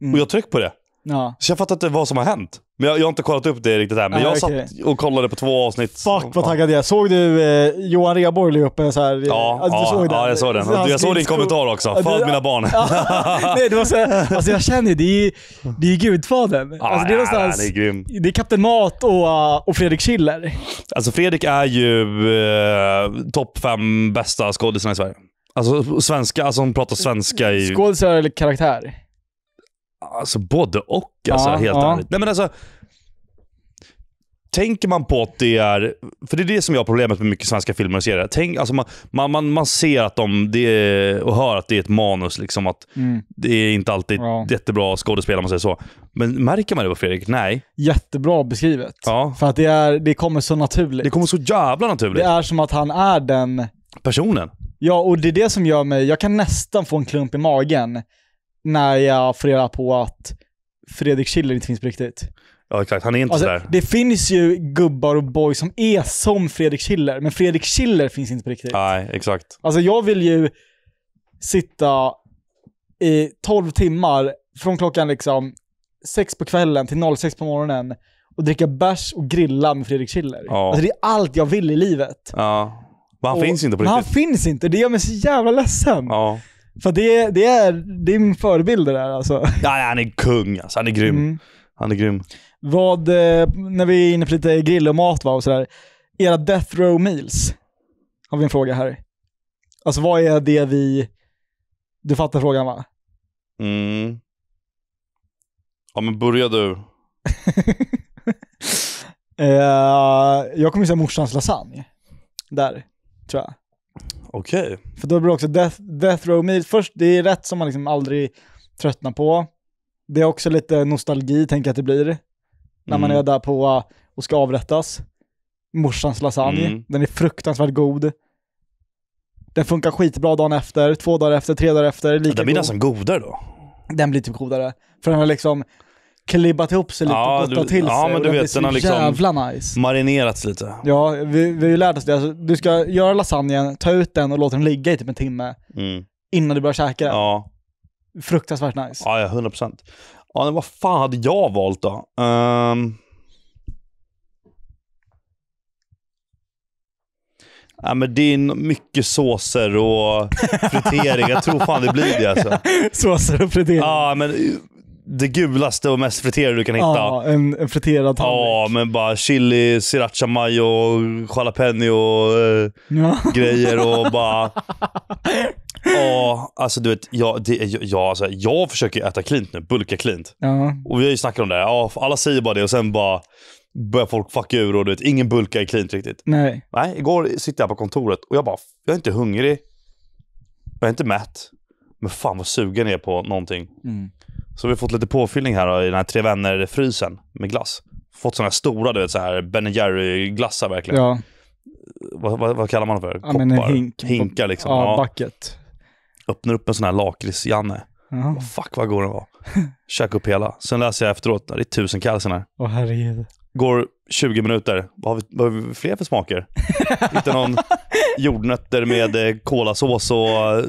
Mm. Och jag tryckte på det. Ja. Så jag fattar inte vad som har hänt. Men jag, jag har inte kollat upp det riktigt än. Men Nej, jag okej. satt och kollade på två avsnitt. Fuck vad taggad jag. Såg du eh, Johan Rheborg la upp en så här... Ja, alltså, ja, såg ja, jag såg den. Så han Jag såg din kommentar också. Ja, Föd mina barn. (laughs) Nej, det var så här, alltså jag känner det är det är Gudfadern. Ja, alltså det är någonstans, han är grym. det är Kapten Mat och, uh, och Fredrik Schiller. Alltså Fredrik är ju eh, topp fem bästa skådisarna i Sverige. Alltså svenska, alltså hon pratar svenska i... Skådisar eller karaktär? Alltså både och, alltså, Ja, helt ja. ärligt. Nej men alltså... Tänker man på att det är... För det är det som jag har problemet med mycket svenska filmer och serier. Tänk, alltså man, man, man, man ser att de, det är, och hör att det är ett manus. Liksom, att Mm. det är inte alltid Ja. jättebra skådespelare om man säger så. Men märker man det på Fredrik? Nej. Jättebra beskrivet. Ja. För att det, är, det kommer så naturligt. Det kommer så jävla Det naturligt. är som att han är den... Personen. Ja, och det är det som gör mig... Jag kan nästan få en klump i magen när jag får reda på att Fredrik Schiller inte finns på riktigt. Ja exakt, han är inte Alltså, sådär. det finns ju gubbar och boys som är som Fredrik Schiller, men Fredrik Schiller finns inte på riktigt. Nej, exakt. Alltså jag vill ju sitta i 12 timmar från klockan liksom 6 på kvällen till 06 på morgonen och dricka bärs och grilla med Fredrik Schiller. Ja. Alltså det är allt jag vill i livet. Ja. Men han Och- finns inte på Men han riktigt. finns inte, det gör mig så jävla ledsen. Ja. För det, det, är, min förebild det där alltså. ja, han är kung alltså. Han är grym. Mm. Han är grym. Vad, eh, när vi är inne på lite grill och mat va, och sådär. Era death row meals, har vi en fråga här. Alltså vad är det vi... Du fattar frågan va? Mm. Ja men börja du. (laughs) Eh, jag kommer säga morsans lasagne. Där, tror jag. Okej. För då blir det också death, death row meals. Först, det är rätt som man liksom aldrig tröttnar på. Det är också lite nostalgi, tänker jag att det blir. När man Mm. är där på uh, och ska avrättas. Morsans lasagne. Mm. Den är fruktansvärt god. Den funkar skitbra dagen efter, två dagar efter, tre dagar efter. Lika Den blir god. nästan godare då. Den blir typ godare. För den har liksom klibbat ihop sig lite Ja, och gottat till ja, sig. men och du vet, den har liksom- jävla nice. Marinerats lite. Ja, vi, vi har ju lärt oss det. Alltså, du ska göra lasagnen, ta ut den och låta den ligga i typ en timme Mm. innan du börjar käka den. Ja. Fruktansvärt nice. ja, ja, 100%. Ja, men vad fan hade jag valt då? Um... Ja, men det är mycket såser och (laughs) fritering. Jag tror fan det blir det alltså. (laughs) Såser och fritering. Ja, men det gulaste och mest friterade du kan hitta. Ja, en, en friterad tallrik. Ja, men bara chili, sriracha mayo, jalapeno eh, Ja. (laughs) grejer och (laughs) bara... Ja, alltså du vet, jag, det, jag, alltså, jag försöker äta cleant nu, bulka cleant. Ja. Och vi har ju snackat om det, ja, alla säger bara det och sen bara börjar folk fucka ur och du vet, ingen bulkar i cleant riktigt. Nej. Nej, igår sitter jag på kontoret och jag bara, jag är inte hungrig. Jag är inte mätt. Men fan vad sugen jag är på någonting. Mm. Så vi har fått lite påfyllning här då, i den här Tre Vänner-frysen med glass. Fått såna här stora, du vet, så här Ben Jerry-glassar verkligen. Ja, Vad, vad, vad kallar man det för? Ja, men en hink. Hinkar liksom. ja, Ja, bucket. öppnar upp en sån här lakrits-Janne. Ja. Fuck vad god den var. (laughs) Käka upp hela. Sen läser jag efteråt, det är tusen kalsen här. Åh herregud. Går 20 minuter. Vad har vi, vad har vi fler för smaker? (laughs) Hittar någon jordnötter med eh, kolasås och eh,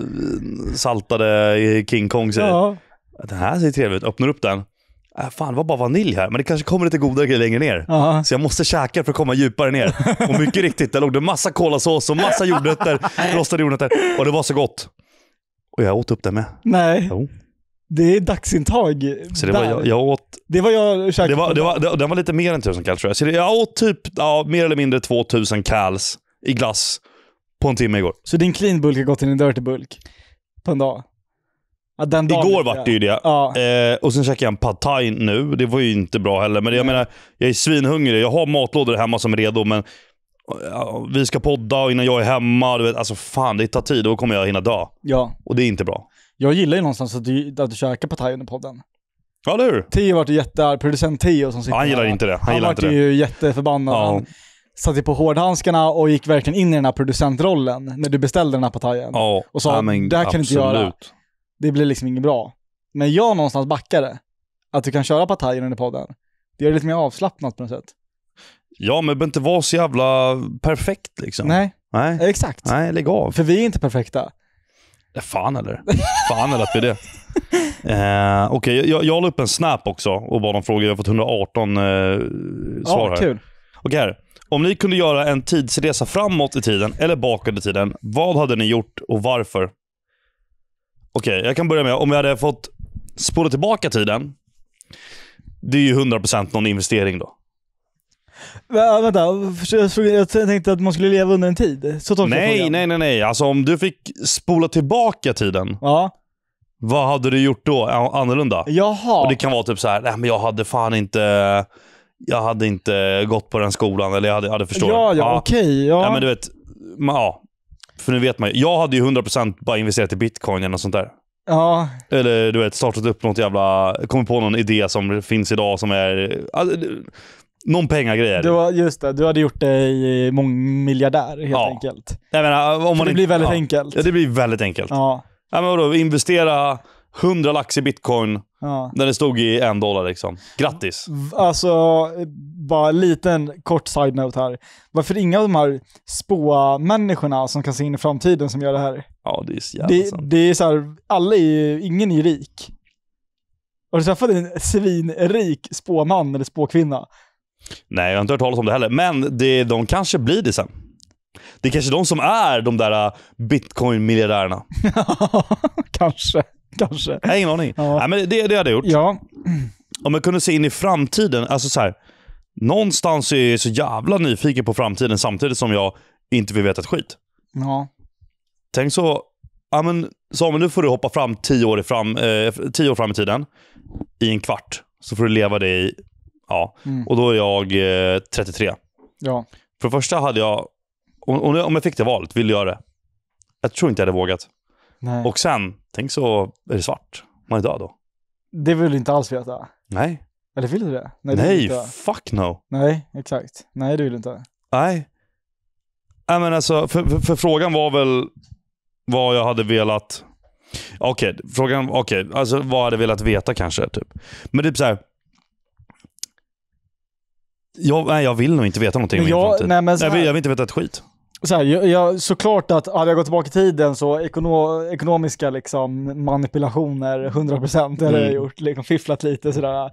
saltade eh, King Kong. säger. Ja. Den här ser trevlig ut. Öppnar upp den. Äh, fan, det var bara vanilj här. Men det kanske kommer lite godare grejer längre ner. Ja. Så jag måste käka för att komma djupare ner. Och mycket riktigt, där låg det massa kolasås och massa jordnötter. (laughs) Rostade jordnötter. Och det var så gott. Och jag åt upp det med. Nej, Jo. det är dagsintag Så det var, jag, jag åt Det var jag käkade Det var, det var, det, den var lite mer än 1000 kals tror jag. Så det, jag åt typ ja, mer eller mindre 2000 kals i glass på en timme igår. Så din clean bulk har gått till en dirty bulk på en dag? Ja, den dagen Igår vart det ju det. Ja. Eh, och sen käkade jag en pad thai nu. Det var ju inte bra heller. Men jag menar, jag är svinhungrig. Jag har matlådor hemma som är redo, men ja, vi ska podda och innan jag är hemma. Du vet, alltså fan, det tar tid. Då kommer jag hinna dö. ja. Och det är inte bra. Jag gillar ju någonstans att du, att du käkar partaj under podden. Ja, eller hur? Tio vart jättearg, producent Tio som sitter Ja, han gillar här. inte det. Han, Han, gillar vart inte det. ju jätteförbannad. Ja. Satte på hårdhandskarna och gick verkligen in i den här producentrollen när du beställde den här partajen. Ja, Och sa, men "Det här kan du inte göra." Det blir liksom inget bra. Men jag någonstans backade. Att du kan köra partajen under podden. Det gör det lite mer avslappnat på något sätt. Ja, men det behöver inte vara så jävla perfekt liksom. Nej, Nej, exakt. Nej lägg av. För vi är inte perfekta. Ja, fan eller? Fan eller att vi är det. (laughs) Eh, Okej, jag, jag la upp en snap också och bad om frågor. Jag har fått 118 eh, svar Ja, här. kul. Okej här. Om ni kunde göra en tidsresa framåt i tiden eller bakåt i tiden, vad hade ni gjort och varför? Okej, jag kan börja med om jag hade fått spola tillbaka tiden. Det är ju 100% någon investering då. Vä- vänta, jag tänkte att man skulle leva under en tid. Så tolkar jag Nej, nej, nej, nej. Alltså om du fick spola tillbaka tiden, Ja. vad hade du gjort då annorlunda? Jaha. Och det kan vara typ så här, nej men jag hade fan inte, jag hade inte gått på den skolan eller jag hade, jag hade förstår. Ja, ja, okej. ja. Ja, men du vet, ja. För nu vet man ju. Jag hade ju 100% bara investerat i bitcoin eller något sånt där. ja, Eller du vet, startat upp något jävla, kommit på någon idé som finns idag som är, alltså, någon pengagrej. du, har- just det. Du hade gjort dig mångmiljardär helt Ja. enkelt. Jag menar, om man För det blir väldigt ja. enkelt. Ja, det blir väldigt enkelt. Ja. Ja, men vadå, investera 100 lax i bitcoin ja. när det stod i en dollar liksom. Grattis. Alltså, bara en liten kort side-note här. Varför inga av de här spå-människorna som kan se in i framtiden som gör det här? Ja, det är så jävla Det, sant. det är så här, alla är ju, ingen är ju rik. Har du träffat en svinrik spåman eller spåkvinna? Nej, jag har inte hört talas om det heller. Men det, de kanske blir det sen. Det är kanske de som är de där uh, bitcoin-miljardärerna. (laughs) kanske, kanske. Har ingen aning. Ja. Nej, men det, det hade jag gjort. Ja, Om jag kunde se in i framtiden. Alltså så här, någonstans är jag så jävla nyfiken på framtiden samtidigt som jag inte vill veta ett skit. ja, Tänk så, ja men Samuel nu får du hoppa fram tio år, fram, eh, tio år fram i tiden. I en kvart. Så får du leva det i, ja. Mm. Och då är jag eh, 33. ja. För det första hade jag, om, jag- om jag fick det valet, ville jag det. Jag tror inte jag hade vågat. Nej. Och sen, tänk så är det svart. Man är död då. det vill du inte alls veta. Nej. Eller vill du det? det Nej, du inte. fuck no. Nej, exakt. Nej, det vill du inte. Nej. Nej men alltså, för, för, för frågan var väl vad jag hade velat... Okej, frågan, okej, alltså vad jag hade velat veta kanske. Typ. Men typ så här. Jag, nej, jag vill nog inte veta någonting om Men min jag- framtid. nej, men så jag, vill, här- jag vill inte veta ett skit. Så här, jag, jag, såklart att hade jag gått tillbaka i tiden så ekono, ekonomiska liksom, manipulationer 100% hade jag Mm. gjort, liksom fifflat lite sådär.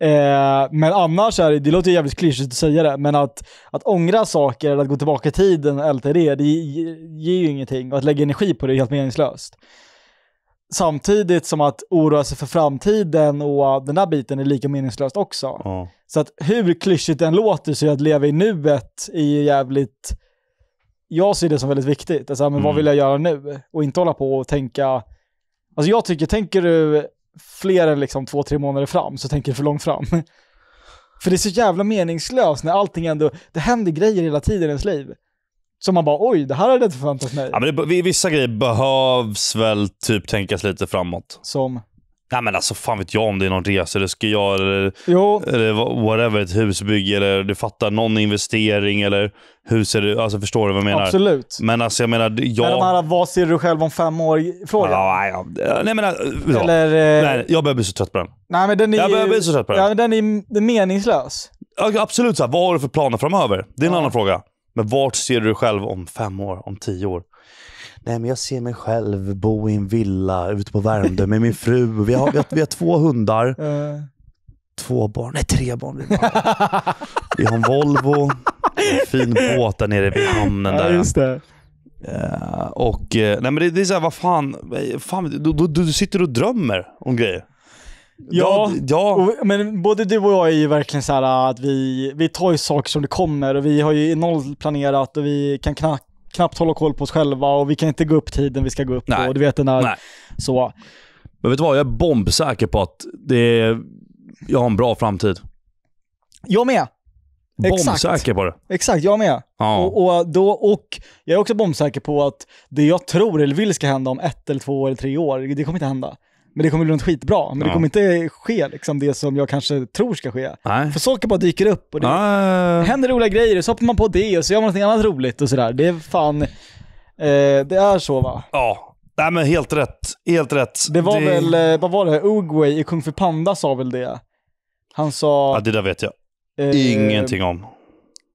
Eh, men annars är det, det låter jävligt klyschigt att säga det, men att, att ångra saker eller att gå tillbaka i tiden och älta det, det ge- ger ju ingenting och att lägga energi på det är helt meningslöst. Samtidigt som att oroa sig för framtiden och den där biten är lika meningslöst också. Ja. Så att hur klyschigt den låter så är att leva i nuet är jävligt jag ser det som väldigt viktigt. Alltså, men vad Mm. vill jag göra nu? Och inte hålla på och tänka... Alltså jag tycker, tänker du fler än liksom två, tre månader fram så tänker du för långt fram. (laughs) För det är så jävla meningslöst när allting ändå, det händer grejer hela tiden i ens liv. Som man bara, oj, det här hade jag inte förväntat mig. Ja, men det, vissa grejer behövs väl typ tänkas lite framåt. Som, Nej men alltså fan vet jag om det är någon resa du ska göra eller, jo, eller wha- whatever, ett husbygge eller du fattar någon investering eller hur ser du, alltså förstår du vad jag menar? absolut. Men alltså jag menar, Men de jag... här, vad ser du själv om fem år frågan? Ja, ja, ja, nej men, ja. Eller, eh, nej. nej, jag börjar bli så trött på den. men den är Jag börjar bli så trött på den. ja, den är, meningslös. Absolut, så här, vad har du för planer framöver? Det är en Ja. annan fråga. Men vart ser du dig själv om fem år, om tio år? Nej, men jag ser mig själv bo i en villa ute på Värmdö med min fru. Vi har, vi har, vi har två hundar, (laughs) två barn, nej tre barn. Vi har en Volvo, en fin båt där nere vid hamnen. ja, där. just det. Eh, och, eh, nej men det, det är såhär, vad fan, fan du, du, du sitter och drömmer om grejer. Ja, ja. Och, men både du och jag är ju verkligen så här att vi, vi tar ju saker som det kommer och vi har ju noll planerat och vi kan kna, knappt hålla koll på oss själva och vi kan inte gå upp tiden vi ska gå upp Nej. på. Du vet den där, Nej. så. Men vet du vad, jag är bombsäker på att det är, jag har en bra framtid. Jag med. Bombsäker på det. Exakt, jag med. Ja. Och, och, då, och jag är också bombsäker på att det jag tror eller vill ska hända om ett eller två eller tre år, det kommer inte hända. Men det kommer bli något skitbra. Men det Ja. kommer inte ske liksom det som jag kanske tror ska ske. Nej. För saker bara dyker upp och det Nej. händer roliga grejer, så hoppar man på det och så gör man något annat roligt och sådär. Det är fan, eh, det är så va. Ja. Nej men helt rätt. Helt rätt. Det var väl, eh, vad var det, Oogway i Kung Fu Panda sa väl det? Han sa... Ja, det där vet jag eh, ingenting om.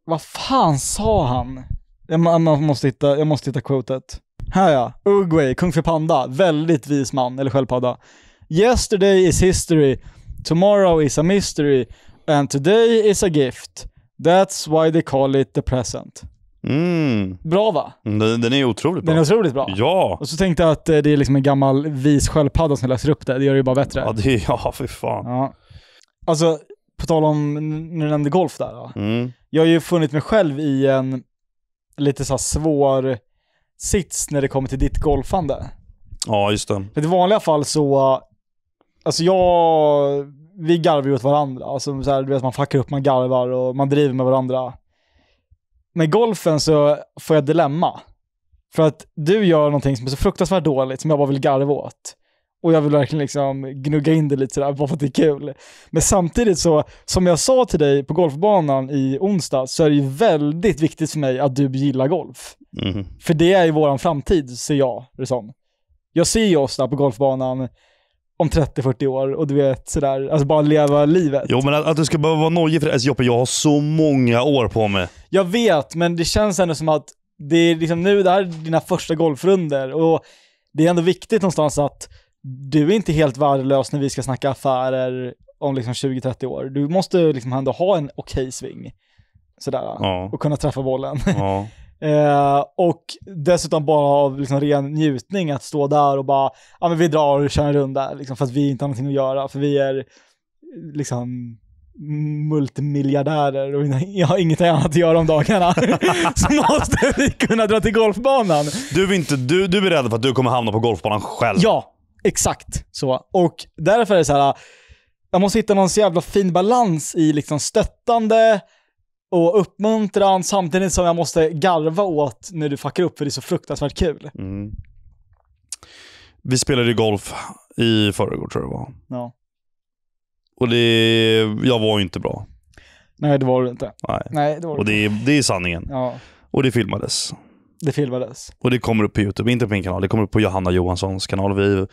Vad fan sa han? Jag, man måste hitta, jag måste hitta quotet. Här ja, Oogway, Kung Fu Panda, väldigt vis man, eller sköldpadda. Yesterday is history, tomorrow is a mystery, and today is a gift. That's why they call it the present. Mm. Bra va? Den, den är otroligt bra. Den är otroligt bra. Ja. Och så tänkte jag att eh, det är liksom en gammal vis sköldpadda som läser upp det, det gör det ju bara bättre. Ja, det är, (laughs) ja, fy fan. Ja. Alltså, på tal om, när du nämnde golf där. Mm. Jag har ju funnit mig själv i en lite så här svår sits när det kommer till ditt golfande. Ja, just det. För i vanliga fall så, alltså jag, vi garvar ju åt varandra. Alltså så här, du vet man fuckar upp, man garvar och man driver med varandra. Med golfen så får jag dilemma. För att du gör någonting som är så fruktansvärt dåligt som jag bara vill garva åt. Och jag vill verkligen liksom gnugga in det lite sådär bara för att det är kul. Men samtidigt så, som jag sa till dig på golfbanan i onsdag, så är det ju väldigt viktigt för mig att du gillar golf. Mhm. För det är ju våran framtid, ser jag det som. Jag ser ju oss där på golfbanan om 30-40 år och du vet sådär, alltså bara leva livet. Jo, men att, att du ska behöva vara nojig för det. Alltså, Joppe, jag har så många år på mig. Jag vet, men det känns ändå som att det är liksom nu, det här är dina första golfrunder och det är ändå viktigt någonstans att du är inte helt värdelös när vi ska snacka affärer om liksom 20-30 år. Du måste liksom ändå ha en okej sving. Sådär. Ja. Och kunna träffa bollen. Ja. (laughs) Eh, och dessutom bara av liksom ren njutning att stå där och bara, ja men vi drar och kör en runda, liksom, för att vi inte har någonting att göra, för vi är liksom multimiljardärer och (laughs) jag har inget annat att göra om dagarna. (laughs) så måste vi kunna dra till golfbanan. Du, är inte, du, du är rädd för att du kommer hamna på golfbanan själv. Ja, exakt så. Och därför är det så här, jag måste hitta någon så jävla fin balans i liksom stöttande och uppmuntran samtidigt som jag måste garva åt när du fuckar upp för det är så fruktansvärt kul. Mm. Vi spelade golf i förrgår tror jag det var. Ja. Och det, jag var ju inte bra. Nej, det var det inte. Nej. Nej, det var Och det, är- det är sanningen. Ja, Och det filmades. Det filmades. Och det kommer upp på YouTube, inte på min kanal. Det kommer upp på Johanna Johanssons kanal. Vi,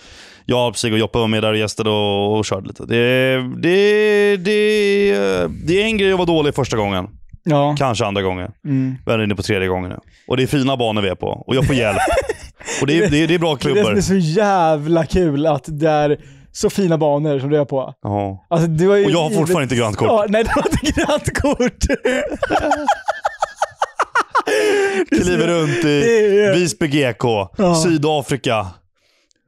jag, Sig och Joppe var med där och gästade och, och körde lite. Det, det, det, det är en grej att vara dålig första gången. Ja. Kanske andra gången. Mm. Vi är inne på tredje gången nu. Och det är fina banor vi är på. Och jag får hjälp. (laughs) och det är, det är, det är bra Det är det klubbor. är så jävla kul att det är så fina banor som du är på. Ja. Alltså, du ju Och jag har fortfarande inte grönt kort. Ja, nej, du har inte grönt kort. (laughs) Kliver runt i Visby GK, Ja. Sydafrika,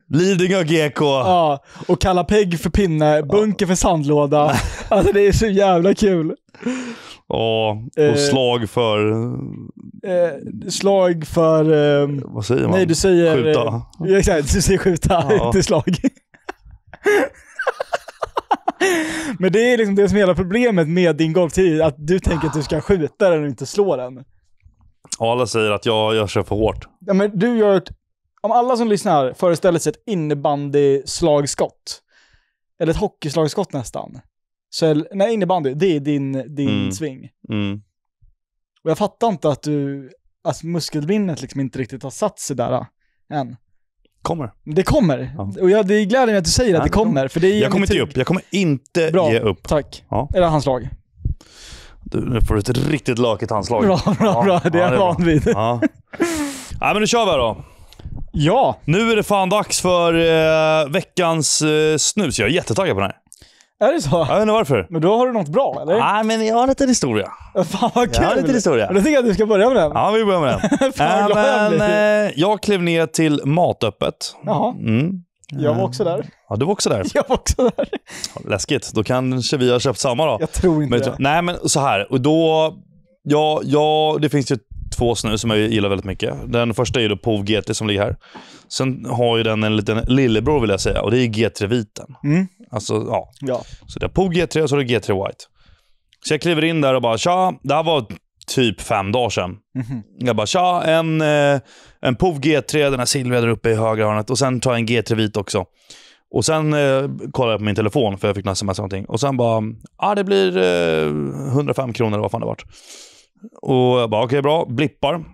Lidingö GK. Ja, och kalla pegg för pinne, bunker för sandlåda. (laughs) Alltså det är så jävla kul. Och, Eh. och slag för, Eh, slag för... ehm, vad säger man? nej, du säger... Skjuta. eh, Ja, exakt, du säger skjuta, Ja. (laughs) inte slag. (laughs) Men det är liksom det som är hela problemet med din golftid, att du tänker att du ska skjuta den och inte slå den. Alla säger att jag, jag kör för hårt. Ja, men du gör ett, om alla som lyssnar föreställer sig ett innebandyslagskott, eller ett hockeyslagskott nästan, så är, nej innebandy, det är din, din Mm. sving. Mm. Och jag fattar inte att du, alltså muskelminnet liksom inte riktigt har satt sig där äh, än. Kommer. Det kommer. Ja. Och jag, det gläder mig att du säger att Ja, det kommer. för det ger Jag kommer inte ge upp. Jag kommer inte Bra. ge upp. Tack. Ja. Eller hans lag. Du, nu får du ett riktigt lökigt handslag. Bra, bra, Ja, bra. Det är ja, jag van vid. Ja. Nej, men nu kör vi då. Ja, Nu är det fan dags för eh, veckans eh, snus. Jag är jättetaggad på den här. är det så? Jag vet inte varför. Men då har du något bra, eller? Nej, men jag har lite historia. Fan vad kul! Jag har lite historia. Men Då tycker jag att du ska börja med den. Ja, vi börjar med den. (laughs) Fan Äh, jag men, blir. eh, jag klev ner till matöppet. Jaha, Mm. Jag var också där. Ja, du var också där. (laughs) Jag var också där. Läskigt. Då kanske vi har köpt samma då. Jag tror inte Men, det. nej, men så här. Och då, ja, ja, det finns ju två snus som jag gillar väldigt mycket. Den första är ju då POV GT som ligger här. Sen har ju den en liten lillebror vill jag säga och det är G3 Viten. Mm. Alltså, ja. Ja. Så det är POV G3 och så är det G3 White. Så jag kliver in där och bara tja, det här var typ fem dagar sedan. Mhm. Jag bara tja, en, eh, en POV G3, den här silvriga där uppe i högra hörnet och sen tar jag en G3 vit också. Och sen eh, kollar jag på min telefon för jag fick några sms någonting. Och sen bara, ah, det blir eh, 105 kronor eller vad fan det vart. Och jag bara okej bra, blippar.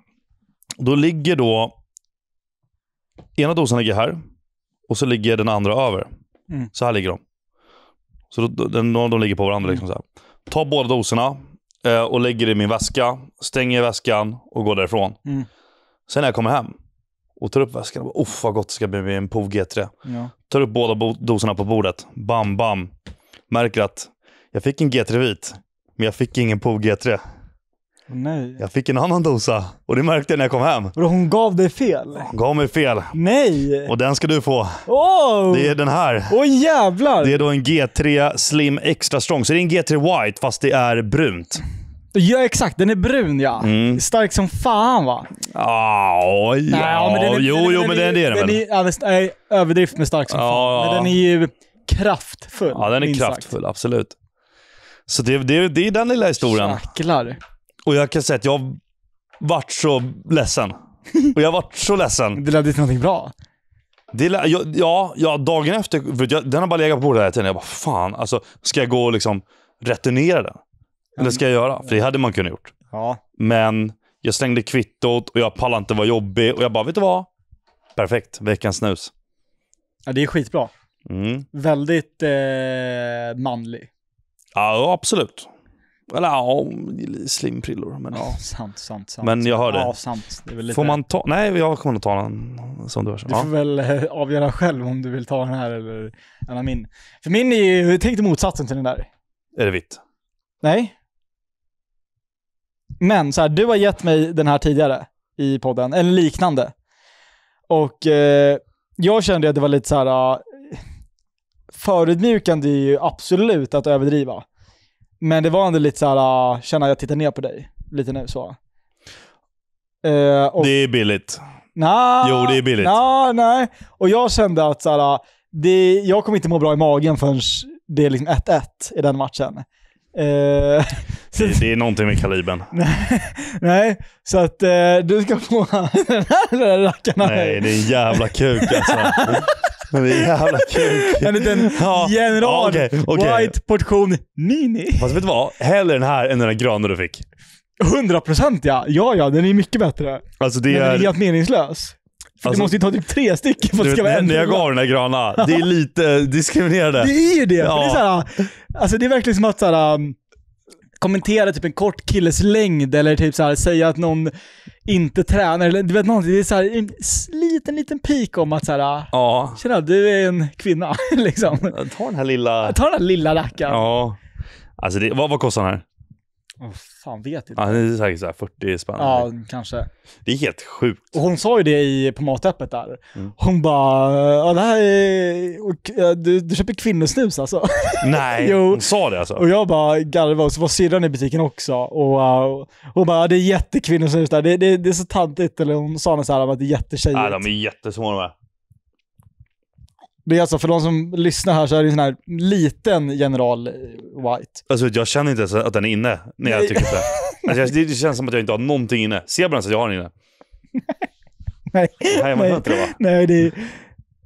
Då ligger då, ena dosan ligger här och så ligger den andra över. Mm. Så här ligger de. Så då, den, de ligger på varandra. Liksom så här. Tar båda doserna och lägger i min väska, stänger väskan och går därifrån. Mm. Sen när jag kommer hem och tar upp väskan och bara, vad gott det ska bli med en POV G3. Ja. Tar upp båda bo- doserna på bordet. Bam, bam. Märker att jag fick en G3 vit, men jag fick ingen POV G3. Nej. Jag fick en annan dosa och det märkte jag när jag kom hem. Vadå, hon gav dig fel? Gav mig fel. Nej! Och den ska du få. Åh! Det är den här. Åh jävlar! Det är då en G3 Slim Extra Strong. Så det är en G3 White fast det är brunt. Ja exakt, den är brun ja. Mm. Stark som fan va? Ah, ja, Nej, men den är- jo, den- jo, den men det är det den väl. är, ja, det- Nej, överdrift med stark som Ja, fan. ja. Men den är ju kraftfull. Ja, den är minst sagt. kraftfull, absolut. Så det, det, det är den lilla historien. Jäklar. Och jag kan säga att jag vart så ledsen. Och jag vart så ledsen. Det ledde till någonting bra. Det, jag, ja, ja, dagen efter, för jag, den har bara legat på bordet hela tiden. Jag bara, fan, alltså, ska jag gå och liksom returnera den? Eller ska jag göra? För det hade man kunnat gjort. Ja. Men jag slängde kvittot och jag pallade inte vara jobbig. Och jag bara, vet du vad? Perfekt, veckans snus. Ja, det är skitbra. Mm. Väldigt eh, manlig. Ja, absolut. Eller ja, slimprillor. Men, Ja, sant, sant, sant. men jag hör det. Ja, sant. Det är väl lite... Får man ta? Nej, jag kommer nog ta den som du har. Du Ja. får väl eh, avgöra själv om du vill ta den här eller en av min. För min är ju, jag tänkte motsatsen till den där. Är det vitt? Nej. Men så här, du har gett mig den här tidigare i podden, eller liknande. Och eh, jag kände att det var lite så här uh, förödmjukande är ju absolut att överdriva. Men det var ändå lite så här, uh, känna jag tittar ner på dig lite nu så. Eh, och, Det är billigt. Nja, Jo, det är billigt. nja, nej. Och jag kände att så här, det, jag kommer inte må bra i magen förrän det är liksom 1-1 i den matchen. Eh, (laughs) så, Det, det är någonting med kalibern. (laughs) nej, så att eh, du ska få (laughs) den här rackaren av Nej, det är en jävla kuk alltså. Det är jävla kuk. En liten Ja, general ja, okej, okej. white portion mini. Fast vet du vad? Hellre den här än den där gröna du fick. 100% ja. Ja, ja, den är mycket bättre. Alltså det Men den är är... helt meningslös. För Alltså- du måste ju ta typ tre stycken för att det ska vara en när jag gav den där gröna, det är lite diskriminerande. (laughs) Det är ju det! Ja. det, är såhär, alltså det är verkligen som att såhär, um, kommentera typ en kort killes längd eller typ såhär, säga att någon inte tränar. Eller, du vet någonting, det är såhär, en s- liten, liten pik om att såhär, Ja. tjena du är en kvinna (laughs) liksom. Ta den här lilla... Ta den här lilla rackaren. Ja. Alltså det, vad, vad kostar den här? Oh, fan, vet inte. Ja, det är säkert så här 40 spänn. Ja, kanske. Det är helt sjukt. Och hon sa ju det i, på matäppet där. Mm. Hon bara, ja det här är, och, du, du köper kvinnosnus alltså. (laughs) Nej, hon sa det alltså? Och jag bara garvade och så var syrran i butiken också. Och uh, hon bara, det är jättekvinnosnus där, det, det, det är så tantigt. Eller hon sa något så här om att det är jättetjejigt. Nej, de är jättesmå de här. Det är alltså, för de som lyssnar här så är det en sån här liten General eh, White. Alltså jag känner inte ens att den är inne när jag Nej. tycker så. (laughs) Alltså, jag- det känns som att jag inte har någonting inne. Ser man ens att jag har den inne? Nej, Nej, man nej, det nej det,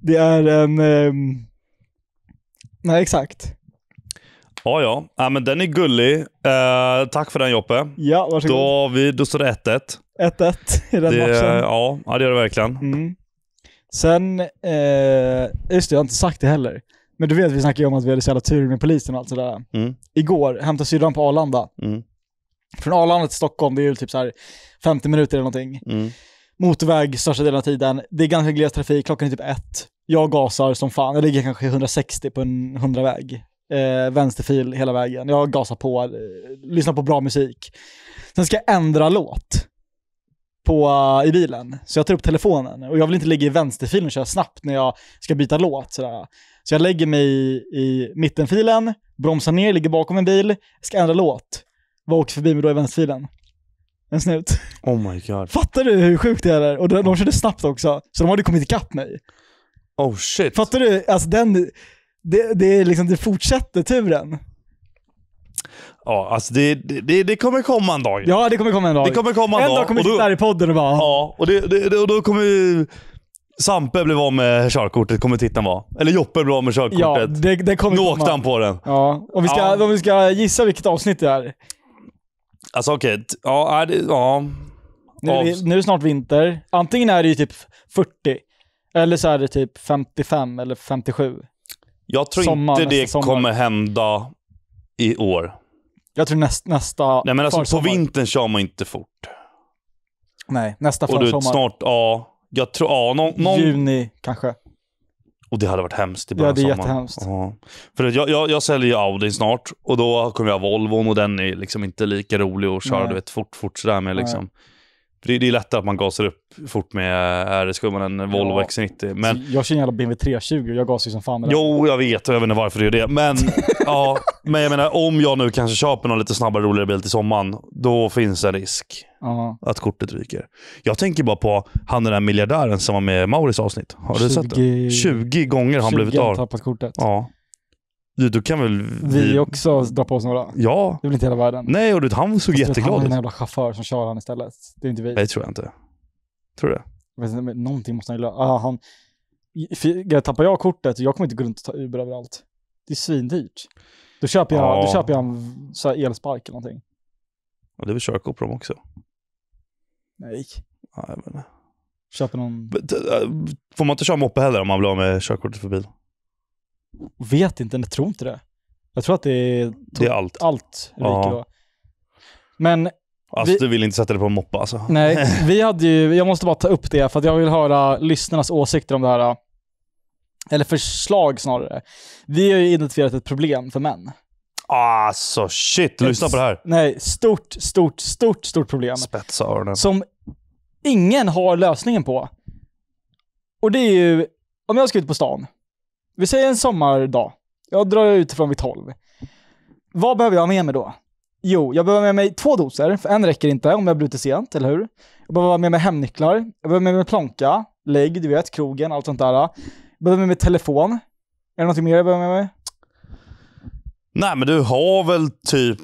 det är en... ehm, nej, exakt. Ja, ja. ja men den är gullig. Eh, tack för den Joppe. Ja, Då, varsågod. har vi, då står det 1-1. 1-1 i den Det, matchen. ja, ja, det gör det verkligen. Mm. Sen, eh, just det, jag har inte sagt det heller. Men du vet, vi snackade ju om att vi hade så jävla tur med polisen och allt sådär. Mm. Igår hämtade syrran på Arlanda. Mm. Från Arlanda till Stockholm, det är ju typ så här 50 minuter eller någonting. Mm. Motorväg största delen av tiden. Det är ganska gles trafik, klockan är typ ett. Jag gasar som fan, jag ligger kanske 160 på en 100-väg. Eh, vänsterfil hela vägen. Jag gasar på, eh, lyssnar på bra musik. Sen ska jag ändra låt på, i bilen. Så jag tar upp telefonen och jag vill inte ligga i vänsterfilen och köra snabbt när jag ska byta låt. Sådär. Så jag lägger mig i, i mittenfilen, bromsar ner, ligger bakom en bil, ska ändra låt. Vad åker förbi mig då i vänsterfilen? En snut. Oh my god. Fattar du hur sjukt det är? Och de, de körde snabbt också, så de hade kommit ikapp mig. Oh shit. Fattar du? Alltså den, det, det, är liksom, det fortsätter turen. Ja, alltså det, det, det, kommer komma en dag. Ja, det kommer komma en dag. Det kommer komma en, en dag kommer vi sitta här i podden och bara, Ja, och, det, det, och då kommer ju Sampe bli av med körkortet, kommer titeln vara. Eller Joppe bli av med körkortet. ja, det, det kommer nu åkte han på den. Ja, om vi, ska, Ja. om vi ska gissa vilket avsnitt det är. Alltså okej, t- ja, det, ja. Nu, är det- nu är det snart vinter. Antingen är det ju typ 40, eller så är det typ 55 eller 57. Jag tror Sommar, inte det sommar. kommer hända i år. Jag tror näst, nästa Nej men alltså på försommar. vintern kör man inte fort. Nej, nästa Och du vet, försommar. snart, ja. Jag tror, ja, någon, någon, Juni kanske. Och det hade varit hemskt i Ja, början det är av sommaren. jättehemskt. Ja. För jag, jag, jag säljer ju Audi snart och då kommer jag ha Volvon och den är liksom inte lika rolig att köra Nej. du vet, fort, fort sådär med. Liksom. För det, det är lättare att man gasar upp fort med RS-gumman än Volvo Ja. XC90. Men, Jag kör en jävla BMW 320 och jag gasar ju som fan jo, jag vet och jag vet inte varför du gör det. Men, (laughs) ja, men jag menar, om jag nu kanske köper någon lite snabbare, roligare bil till sommaren, då finns en risk Ja. att kortet ryker. Jag tänker bara på han den där miljardären som var med i Mauris avsnitt. Har du sett det? 20 20 gånger har han 20 blivit av. tappat kortet. Ja. Du, du kan väl... Vi också drar på oss några. Ja. Det är väl inte hela världen. Nej, och du, han såg att jätteglad Han är en ut. jävla chaufför som kör han istället. Det är inte vi. Nej, det tror jag inte. Tror du det? Men någonting måste han ju lösa. Ah, han... jag Tappar jag kortet, jag kommer inte gå runt och ta Uber överallt. Det är svindyrt. Då köper jag, Ja. då köper jag en så här elspark eller någonting. Ja, det är väl körkort på dem också? Nej. Vet inte. Köper någon... Men, t- äh, Får man inte köra moppe heller om man blir av med körkortet för bil? Vet inte, jag tror inte det. Jag tror att det är... Det är allt. Allt Ja. Men Alltså Vi- du vill inte sätta dig på en moppe alltså? Nej, (laughs) vi hade ju, jag måste bara ta upp det för att jag vill höra lyssnarnas åsikter om det här. Eller förslag snarare. Vi har ju identifierat ett problem för män. Alltså shit, lyssna på det här. Nej, stort, stort, stort, stort problem. Spetsa öronen. Som ingen har lösningen på. Och det är ju, om jag ska ut på stan. Vi säger en sommardag. Jag drar utifrån vid 12. Vad behöver jag ha med mig då? Jo, jag behöver med mig två doser, för en räcker inte om jag blir ute sent, eller hur? Jag behöver ha med mig hemnycklar, jag behöver med mig plånka, lägg, du vet, krogen, allt sånt där. Jag behöver med mig telefon. Är det någonting mer jag behöver med mig? Nej men du har väl typ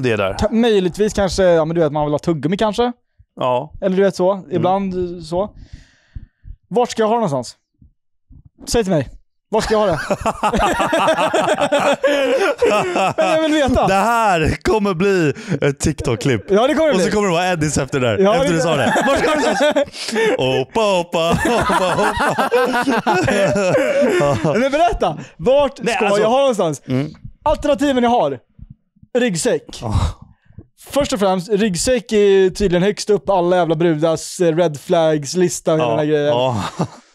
det där. Ka- möjligtvis kanske, ja men du vet, man vill ha tuggummi kanske? Ja. Eller du vet så, ibland eh, så. Vart ska jag ha någonstans? Säg till mig. Vart ska jag ha det? (laughs) Men jag vill veta. Det här kommer bli ett TikTok-klipp. Ja, det kommer Och så bli. kommer det vara Eddies efter det där. Ja, efter det- du sa det. Var ska du? Oppa, oppa, oppa, oppa. (laughs) Men berätta. Vart ska Nej, alltså- jag ha någonstans? Mm. Alternativen jag har. Ryggsäck. Först och främst, ryggsäck är tydligen högst upp alla jävla brudars eh, red flags-lista den här grejen. ja.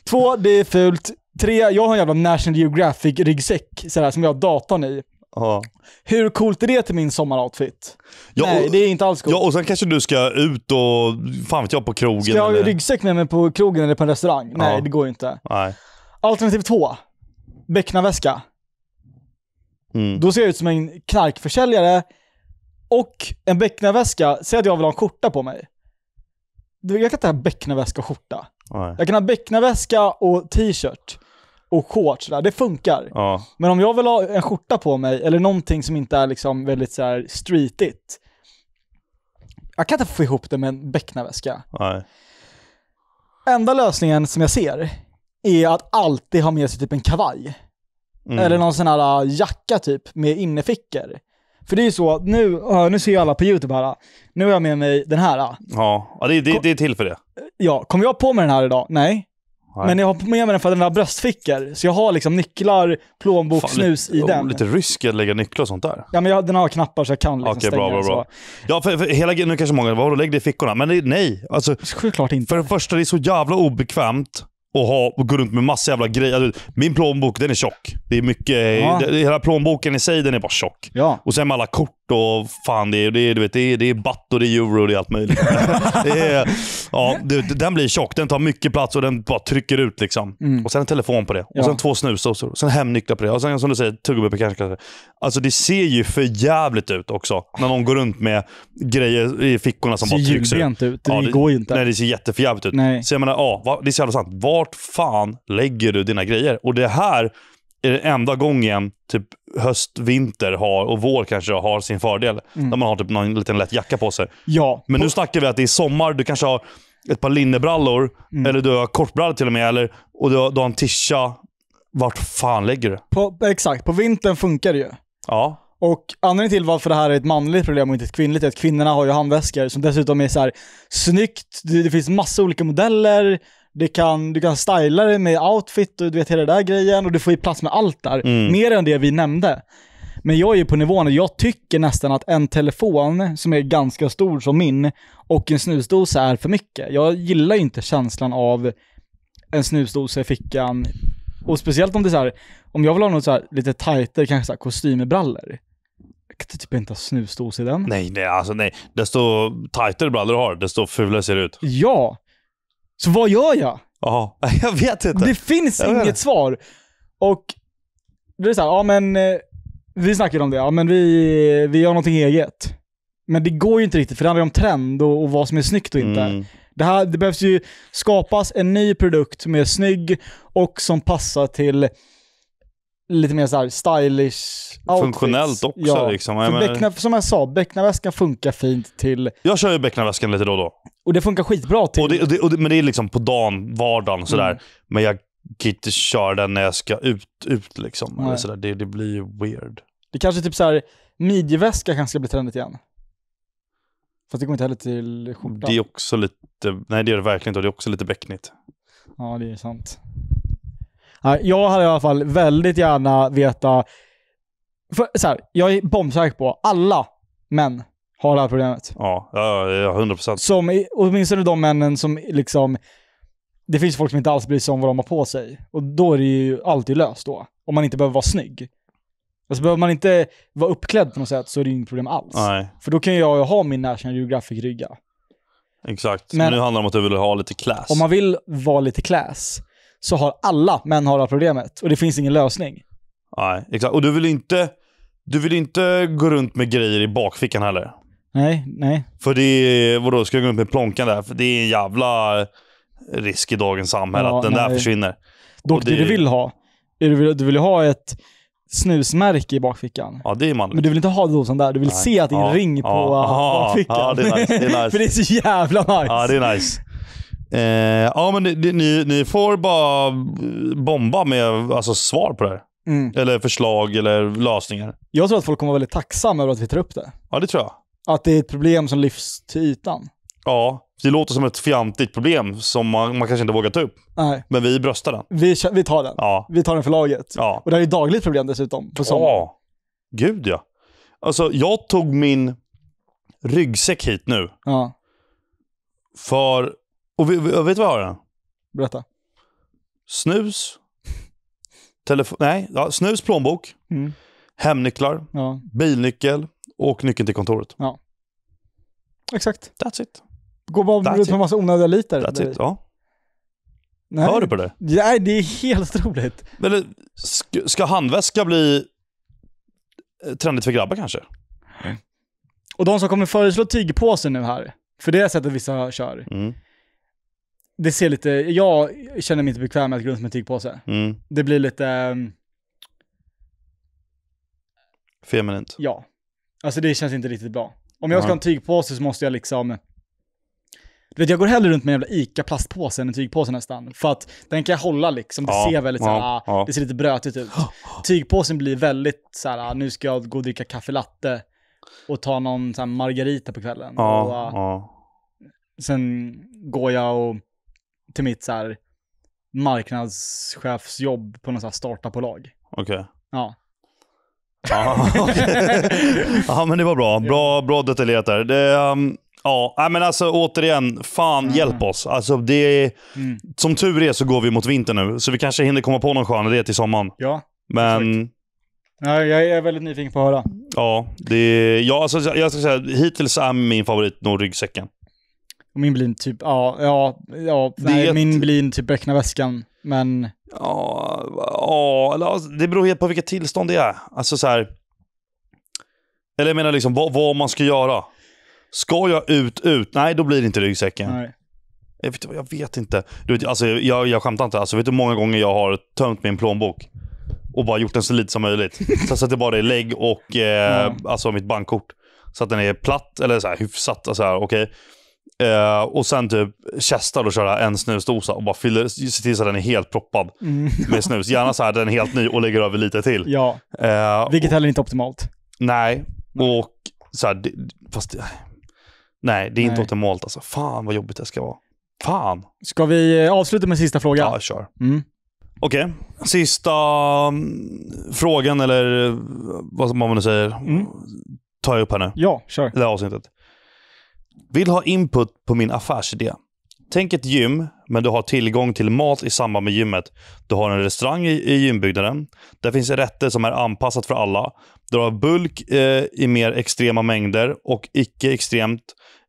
Två, det är fult. Tre, jag har en jävla National Geographic ryggsäck sådär, som jag har datorn i. Ja. Hur coolt är det till min sommaroutfit? Ja, Nej, och, det är inte alls coolt. ja, och sen kanske du ska ut och, fan vet jag, på krogen Ska jag ha eller... ryggsäck med mig på krogen eller på en restaurang? Nej, Ja. det går ju inte. Nej. Alternativ två. Becknarväska. Mm. Då ser jag ut som en knarkförsäljare och en becknarväska, säg att jag vill ha en skjorta på mig. Jag kan inte ha becknarväska och skjorta. Nej. Jag kan ha becknarväska och t-shirt och shorts där, det funkar. Ja. Men om jag vill ha en skjorta på mig, eller någonting som inte är liksom väldigt så här streetigt. Jag kan inte få ihop det med en becknarväska. Nej. Enda lösningen som jag ser är att alltid ha med sig typ en kavaj. Mm. Eller någon sån här äh, jacka typ med innefickor. För det är ju så, nu, ja, nu ser ju alla på YouTube här. Nu har jag med mig den här. Ja, ja det, det, det är till för det. Ja, kommer jag på mig den här idag? Nej. Nej. Men jag har med mig den för att den har bröstfickor. Så jag har liksom nycklar, plånbok, Fan, snus i den. Lite rysk att lägga nycklar och sånt där. Ja men jag, den har knappar så jag kan liksom Okej, stänga bra, bra, bra. så. Ja, för, för hela nu kanske många, vadå, lägg det i fickorna? Men det, nej, alltså Självklart inte. för det första, det är så jävla obekvämt att ha, och gå runt med massa jävla grejer. Alltså, Min plånbok, den är tjock. Det är mycket, Ja. det, hela plånboken i sig, den är bara tjock. Ja. Och sen med alla kort och fan, det är, det är, du vet, det är, det är batt och det är euro och det är allt möjligt. (laughs) det är, ja, det, den blir tjock, den tar mycket plats och den bara trycker ut liksom. Mm. Och sen en telefon på det. Ja. Och sen två snusdosor. Sen hemnycklar på det. Och sen som du säger, tuggummi på kanske. Alltså det ser ju för jävligt ut också. När någon går runt med grejer i fickorna som Ser bara trycks ut. julbent ut. Det, Ja, det- går ju inte. Nej, det ser jätteförjävligt ut. Nej. Så jag menar, ja, det är så jävla sant. Vart fan lägger du dina grejer? Och det här är den enda gången typ höst, vinter har, och vår kanske har sin fördel. Mm. När man har typ någon liten lätt jacka på sig. Ja. Men på, nu snackar vi att det är sommar, du kanske har ett par linnebrallor, Mm. eller du har kortbrallor till och med, eller, och du har, du har en tisha. Vart fan lägger du? på, exakt, på vintern funkar det ju. Ja. Och anledningen till varför det här är ett manligt problem och inte ett kvinnligt är att kvinnorna har ju handväskor som dessutom är så här snyggt, det, det finns massa olika modeller, det kan, du kan styla det med outfit och du vet hela den där grejen och du får ju plats med allt där. Mm. Mer än det vi nämnde. Men jag är ju på nivån att jag tycker nästan att en telefon som är ganska stor som min och en snusdosa är för mycket. Jag gillar ju inte känslan av en snusdosa i fickan. Och speciellt om det är så här, om jag vill ha något så här lite tajtare, kanske så här kostymbrallor. Jag kan typ inte ha snusdosa i den. Nej, nej, alltså nej. Desto tajtare brallor du har, desto fulare ser det ut. Ja. Så vad gör jag? Ja, (laughs) jag vet inte. Det finns Jag inget svar. Och det är så här, ja men eh, vi snackade om det, ja men vi, vi gör någonting eget. Men det går ju inte riktigt, för det handlar ju om trend och, och vad som är snyggt och inte. Mm. Det, här, det behövs ju skapas en ny produkt som är snygg och som passar till lite mer så här stylish outfits. Funktionellt också ja. liksom. Jag, menar, beckna, som jag sa, becknarväskan funkar fint till, jag kör ju becknarväskan lite då och då. och det funkar skitbra till. Och det, och det, och det, men det är liksom på dagen, vardagen sådär. Mm. Men jag kan inte köra den när jag ska ut, ut liksom. Nej. Eller sådär. Det, det blir ju weird. Det kanske typ så här midjeväska kanske ska bli trendigt igen. Fast det går inte heller till skjortan. Det är också lite, nej det är det verkligen inte. och Det är också lite becknigt. Ja, det är sant. Ja, jag hade i alla fall väldigt gärna veta... För, så här, jag är bombsäker på alla män har det här problemet. Ja, ja, ja 100 procent. Som, i- åtminstone de männen som liksom... Det finns folk som inte alls bryr sig om vad de har på sig. Och då är det ju alltid löst då. Om man inte behöver vara snygg. Alltså behöver man inte vara uppklädd på något sätt så är det inget problem alls. Nej, För då kan jag ju ha min National Geographic-rygga. exakt. Men- Men nu handlar det om att du vill ha lite class. Om man vill vara lite class så har alla män har det här problemet och det finns ingen lösning. Nej, exakt. Och du vill inte, du vill inte gå runt med grejer i bakfickan heller. Nej, nej. För det är, vadå, ska jag gå runt med plånkan där? För det är en jävla risk i dagens samhälle Ja, att den där nej. försvinner. Dock det, det- du vill ha, du, vill, du vill ha ett snusmärke i bakfickan. Ja, det är manligt. Men du vill inte ha dosan där, du vill Nej. se att det är en Ja, ring på ja, bakfickan. ja, det är nice, det är (laughs) nice. För det är så jävla nice. Ja, det är nice. Eh, ja, men det, ni, ni får bara bomba med alltså, svar på det här. mm. Eller förslag eller lösningar. Jag tror att folk kommer vara väldigt tacksamma över att vi tar upp det. Ja, det tror jag. Att det är ett problem som lyfts till ytan. Ja, det låter som ett fjantigt problem som man, man kanske inte vågar ta upp. Nej, Men vi bröstar den. vi, vi tar den. Ja. Vi tar den för laget. Ja. Och det här är ett dagligt problem dessutom, på sommaren. Ja. Gud ja. Alltså, jag tog min ryggsäck hit nu Ja, för... Och vi, vi, vet du vad jag har den? berätta. Snus. Telefon... Nej, ja, snus, plånbok. Mm. hemnycklar, Ja, bilnyckel och nyckeln till kontoret. exakt. That's it. Går bara ut med en massa onödiga liter. That's it. Ja. Nej. Hör du på det? Nej, det är helt otroligt. Eller ska, ska handväska bli eh, trendigt för grabbar kanske? Och de som kommer föreslå tygpåse nu här, för det är sättet vissa kör, Mm. Det ser lite, jag känner mig inte bekväm med att gå runt med tygpåse. Mm. Det blir lite, ehm, Feminint. ja. Alltså det känns inte riktigt bra. Om jag ska ha en tygpåse så måste jag liksom, du vet jag går hellre runt med en jävla ICA-plastpåse än en tygpåse nästan. För att den kan jag hålla liksom, det Ja, ser väldigt ja, såhär, ja. det ser lite brötigt ut. Tygpåsen blir väldigt såhär, nu ska jag gå och dricka kaffe latte och ta någon såhär margarita på kvällen. Ja, och, uh, ja. Sen går jag och, till mitt så här marknadschefsjobb på något så här startupbolag. okej. Ja. Ja, (laughs) (laughs) ja, men det var bra. Bra, bra detaljerat där. Det, um, ja, men alltså återigen, fan hjälp oss. Alltså, det är, Mm. som tur är så går vi mot vinter nu, så vi kanske hinner komma på någon skön idé till sommaren. Ja. Men ja. Jag är väldigt nyfiken på att höra. ja, det, ja alltså, jag ska säga, hittills är min favorit nog ryggsäcken. Och min blir typ, ja, ja, ja, nej, min blir typ öppna väskan. Men, Ja, ja eller, alltså, det beror helt på vilket tillstånd det är. Alltså så här. Eller jag menar liksom vad, vad man ska göra. Ska jag ut, ut? Nej, då blir det inte ryggsäcken. nej. Jag vet, jag vet inte. Du vet, alltså, jag, jag skämtar inte. Alltså, vet du hur många gånger jag har tömt min plånbok och bara gjort den så lite som möjligt? (laughs) så, så att det bara är lägg och eh, alltså, mitt bankkort. Så att den är platt, eller så här, hyfsat. Så här, okej. Eh, och sen typ kästar och köra en snusdosa och bara fyller, se till så att den är helt proppad Mm. med snus. Gärna så här den är helt ny och lägger över lite till. Ja, Eh, vilket heller inte är optimalt. nej, och så här, det, fast det, nej, det är inte Nej. optimalt alltså. Fan vad jobbigt det ska vara. Fan. Ska vi eh, avsluta med sista frågan? Ja, kör. Mm. Okej, sista mm, frågan eller eh, vad man nu säger, Mm. tar jag upp här nu. Ja, kör. Det här avsnittet. Vill ha input på min affärsidé. Tänk ett gym, men du har tillgång till mat i samband med gymmet. Du har en restaurang i, i gymbyggnaden. Där finns rätter som är anpassat för alla. Du har bulk eh, i mer extrema mängder och icke extremt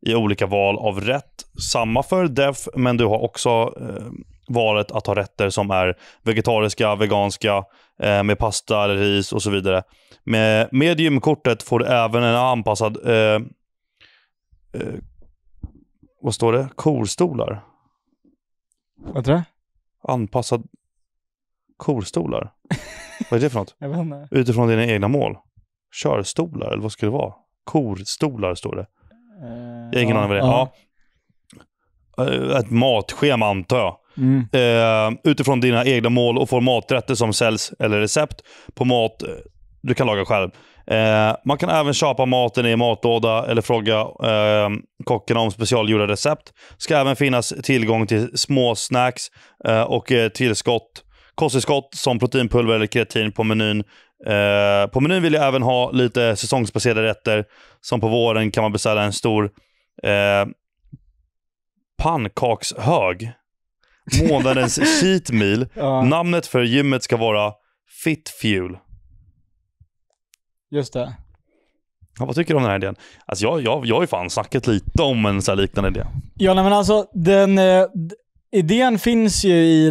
i olika val av rätt. Samma för DEF, men du har också eh, valet att ha rätter som är vegetariska, veganska, eh, med pasta eller ris och så vidare. Med, med gymkortet får du även en anpassad eh, eh vad står det? Korstolar? Vad tror du? Anpassad korstolar? (laughs) vad är det för något? Jag vet inte. Utifrån dina egna mål? Körstolar, eller vad ska det vara? Korstolar står det. Eh, Jag har ingen aning vad det är. Ja. Eh, Ett matschema antar jag. Mm. Eh, utifrån dina egna mål och får maträtter som säljs eller recept på mat eh, du kan laga själv. Eh, man kan även köpa maten i matlåda eller fråga eh, kockarna om specialgjorda recept. ska även finnas tillgång till små snacks eh, och eh, tillskott, kosttillskott som proteinpulver eller kreatin på menyn. Eh, på menyn vill jag även ha lite säsongsbaserade rätter. Som på våren kan man beställa en stor eh, pannkakshög. Månadens (laughs) cheat meal. Ja, Namnet för gymmet ska vara Fit Fuel. Just det. Ja, vad tycker du om den här idén? Alltså jag, jag, jag har ju fan snackat lite om en så här liknande idé. Ja, nej, men alltså den eh, idén finns ju i,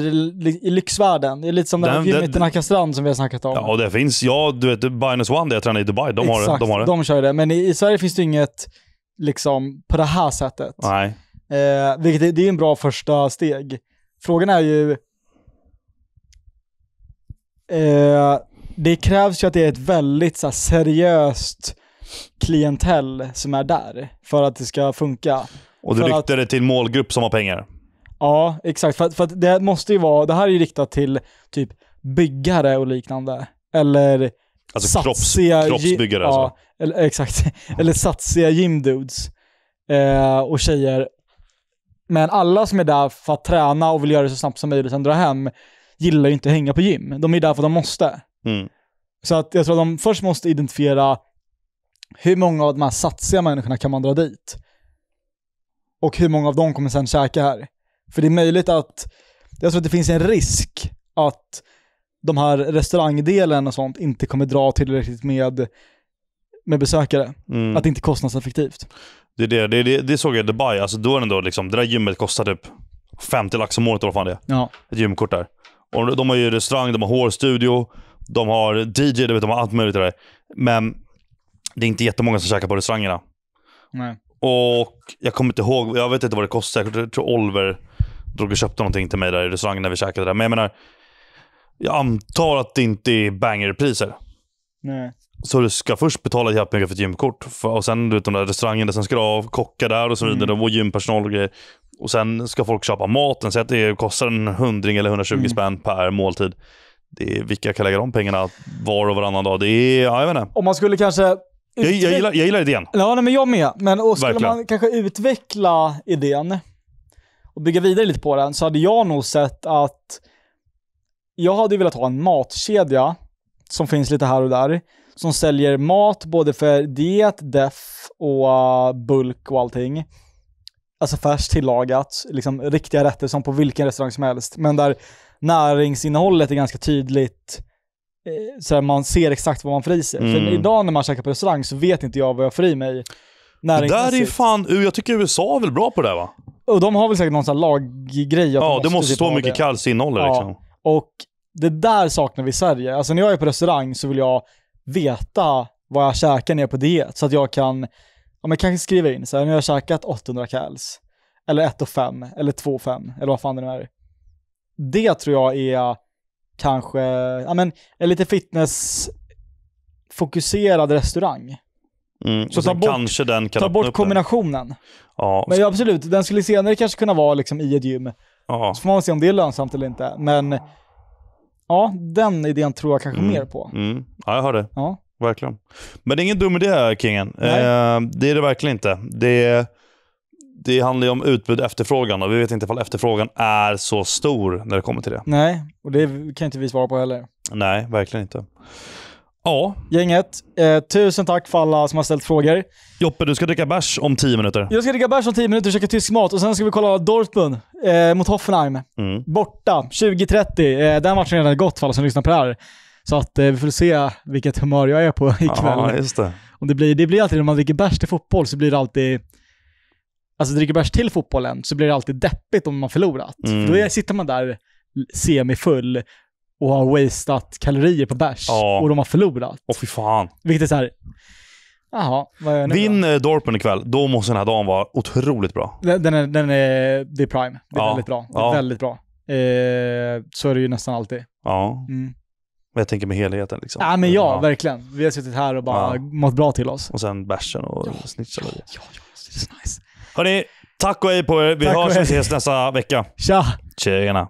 i lyxvärlden. Det är lite som den, Den- den den- gymmet i Nacka strand som vi har snackat om. Ja, och det finns, ja du vet, Binance One där jag tränar i Dubai, de har, det, Exakt, de har det. de kör det. Men i, i Sverige finns det inget liksom på det här sättet. Nej. Eh, vilket är, det är en bra första steg. Frågan är ju... Eh, det krävs ju att det är ett väldigt så här, seriöst klientell som är där för att det ska funka. Och du För ryktar det till målgrupp som har pengar. Ja, exakt. För, för det måste ju vara, det här är ju riktat till typ byggare och liknande. Eller Alltså kropps, satsiga gy- kroppsbyggare. Ja, Alltså. eller, (laughs) exakt. eller satsiga gymdudes. Eh, och tjejer. Men alla som är där för att träna och vill göra det så snabbt som möjligt och sen dra hem, gillar ju inte att hänga på gym. De är där för att de måste. Mm. Så att jag tror att de först måste identifiera hur många av de här satsiga människorna kan man dra dit? Och hur många av dem kommer sen käka här? För det är möjligt att, jag tror att det finns en risk att de här restaurangdelen och sånt inte kommer dra tillräckligt med, med besökare. Mm. Att det inte är kostnadseffektivt. Det, är det, det, det, det såg jag i Dubai. Alltså, då är det, ändå liksom, det där gymmet kostar typ 50 lax om året, eller vad fan det är. Ja. Ett gymkort där. Och de har ju restaurang, de har hårstudio, de har DJ, du vet, de har allt möjligt där. Men det är inte jättemånga som käkar på restaurangerna. Nej. Och jag kommer inte ihåg, jag vet inte vad det kostar. Jag tror Oliver drog och köpte någonting till mig där i restaurangen när vi käkade där. Men jag menar, jag antar att det inte är bangerpriser. Nej. Så du ska först betala jävligt mycket för ett gymkort. Och sen du vet, de där restaurangerna, sen ska du ha kockar där och så vidare. Mm. Och gympersonal och grejer. Och sen ska folk köpa maten. Så att det kostar en hundring eller 120 Mm. spänn per måltid. Det är, vilka kan lägga de pengarna var och varannan dag? Det är, ja, jag vet inte. Om man skulle kanske... Jag, jag, gillar, jag gillar idén. Ja, nej, men jag med. Men och skulle Verkligen. man kanske utveckla idén och bygga vidare lite på den så hade jag nog sett att jag hade velat ha en matkedja som finns lite här och där som säljer mat både för diet, def och uh, bulk och allting. Alltså färskt tillagat, liksom riktiga rätter som på vilken restaurang som helst. Men där näringsinnehållet är ganska tydligt eh, så man ser exakt vad man får i sig. För Mm. idag när man käkar på restaurang så vet inte jag vad jag får i mig. Det där är ju fan, jag tycker USA är väl bra på det där, va? Och de har väl säkert någon sån här laggrej. Ja, de det måste typ stå mycket innehåller Ja. liksom. Och det där saknar vi i Sverige. Alltså när jag är på restaurang så vill jag veta vad jag käkar när jag är på diet. Så att jag kan, ja men kanske skriva in så här, nu har jag käkat 800 cals. Eller 1 och 5, eller 2 och 5, eller vad fan det nu är. Det tror jag är kanske, ja men, en lite fitnessfokuserad restaurang. Mm. Så ta bort- kanske den kan Ta bort kombinationen. Ja, Men ja, absolut, den skulle senare kanske kunna vara liksom i ett gym. ja. Så får man se om det är lönsamt eller inte. Men ja, den idén tror jag kanske Mm. mer på. Mm. ja, jag hör det. Ja. Verkligen. Men det är ingen dum idé, Kingen. Eh, det är det verkligen inte. Det, det handlar ju om utbud och efterfrågan och vi vet inte ifall efterfrågan är så stor när det kommer till det. Nej, och det kan inte vi svara på heller. Nej, verkligen inte. Ja, Gänget, eh, tusen tack för alla som har ställt frågor. Joppe, du ska dricka bärs om tio minuter. Jag ska dricka bärs om 10 minuter och käka tysk mat och sen ska vi kolla Dortmund eh, mot Hoffenheim. Mm. Borta, 2030. Eh, den matchen är redan gått för alla som lyssnar på det här. Så att eh, vi får se vilket humör jag är på (laughs) ikväll. Ja, just det. Om det, blir, det blir alltid när man dricker bärs till fotboll så blir det alltid Alltså dricker bärs till fotbollen så blir det alltid deppigt om man förlorat. Mm. För då sitter man där semifull och har wastat kalorier på bärs Ja. och de har förlorat. Åh fy fan. Vilket är så här. jaha, vad gör jag nu då? Vinn eh, Dortmund ikväll, då måste den här dagen vara otroligt bra. Den, den, är, den är, det är prime. Det är Ja. väldigt bra. Det är Ja. väldigt bra. Eh, så är det ju nästan alltid. Ja, Mm. men jag tänker med helheten liksom. Ja men ja, verkligen. Vi har suttit här och bara Ja. mått bra till oss. Och sen bärsen och Ja. och det. Ja, ja, det är så nice. Hörni, tack och hej på er. Vi Tack och hörs och hej. ses nästa vecka. Tja! Tjena.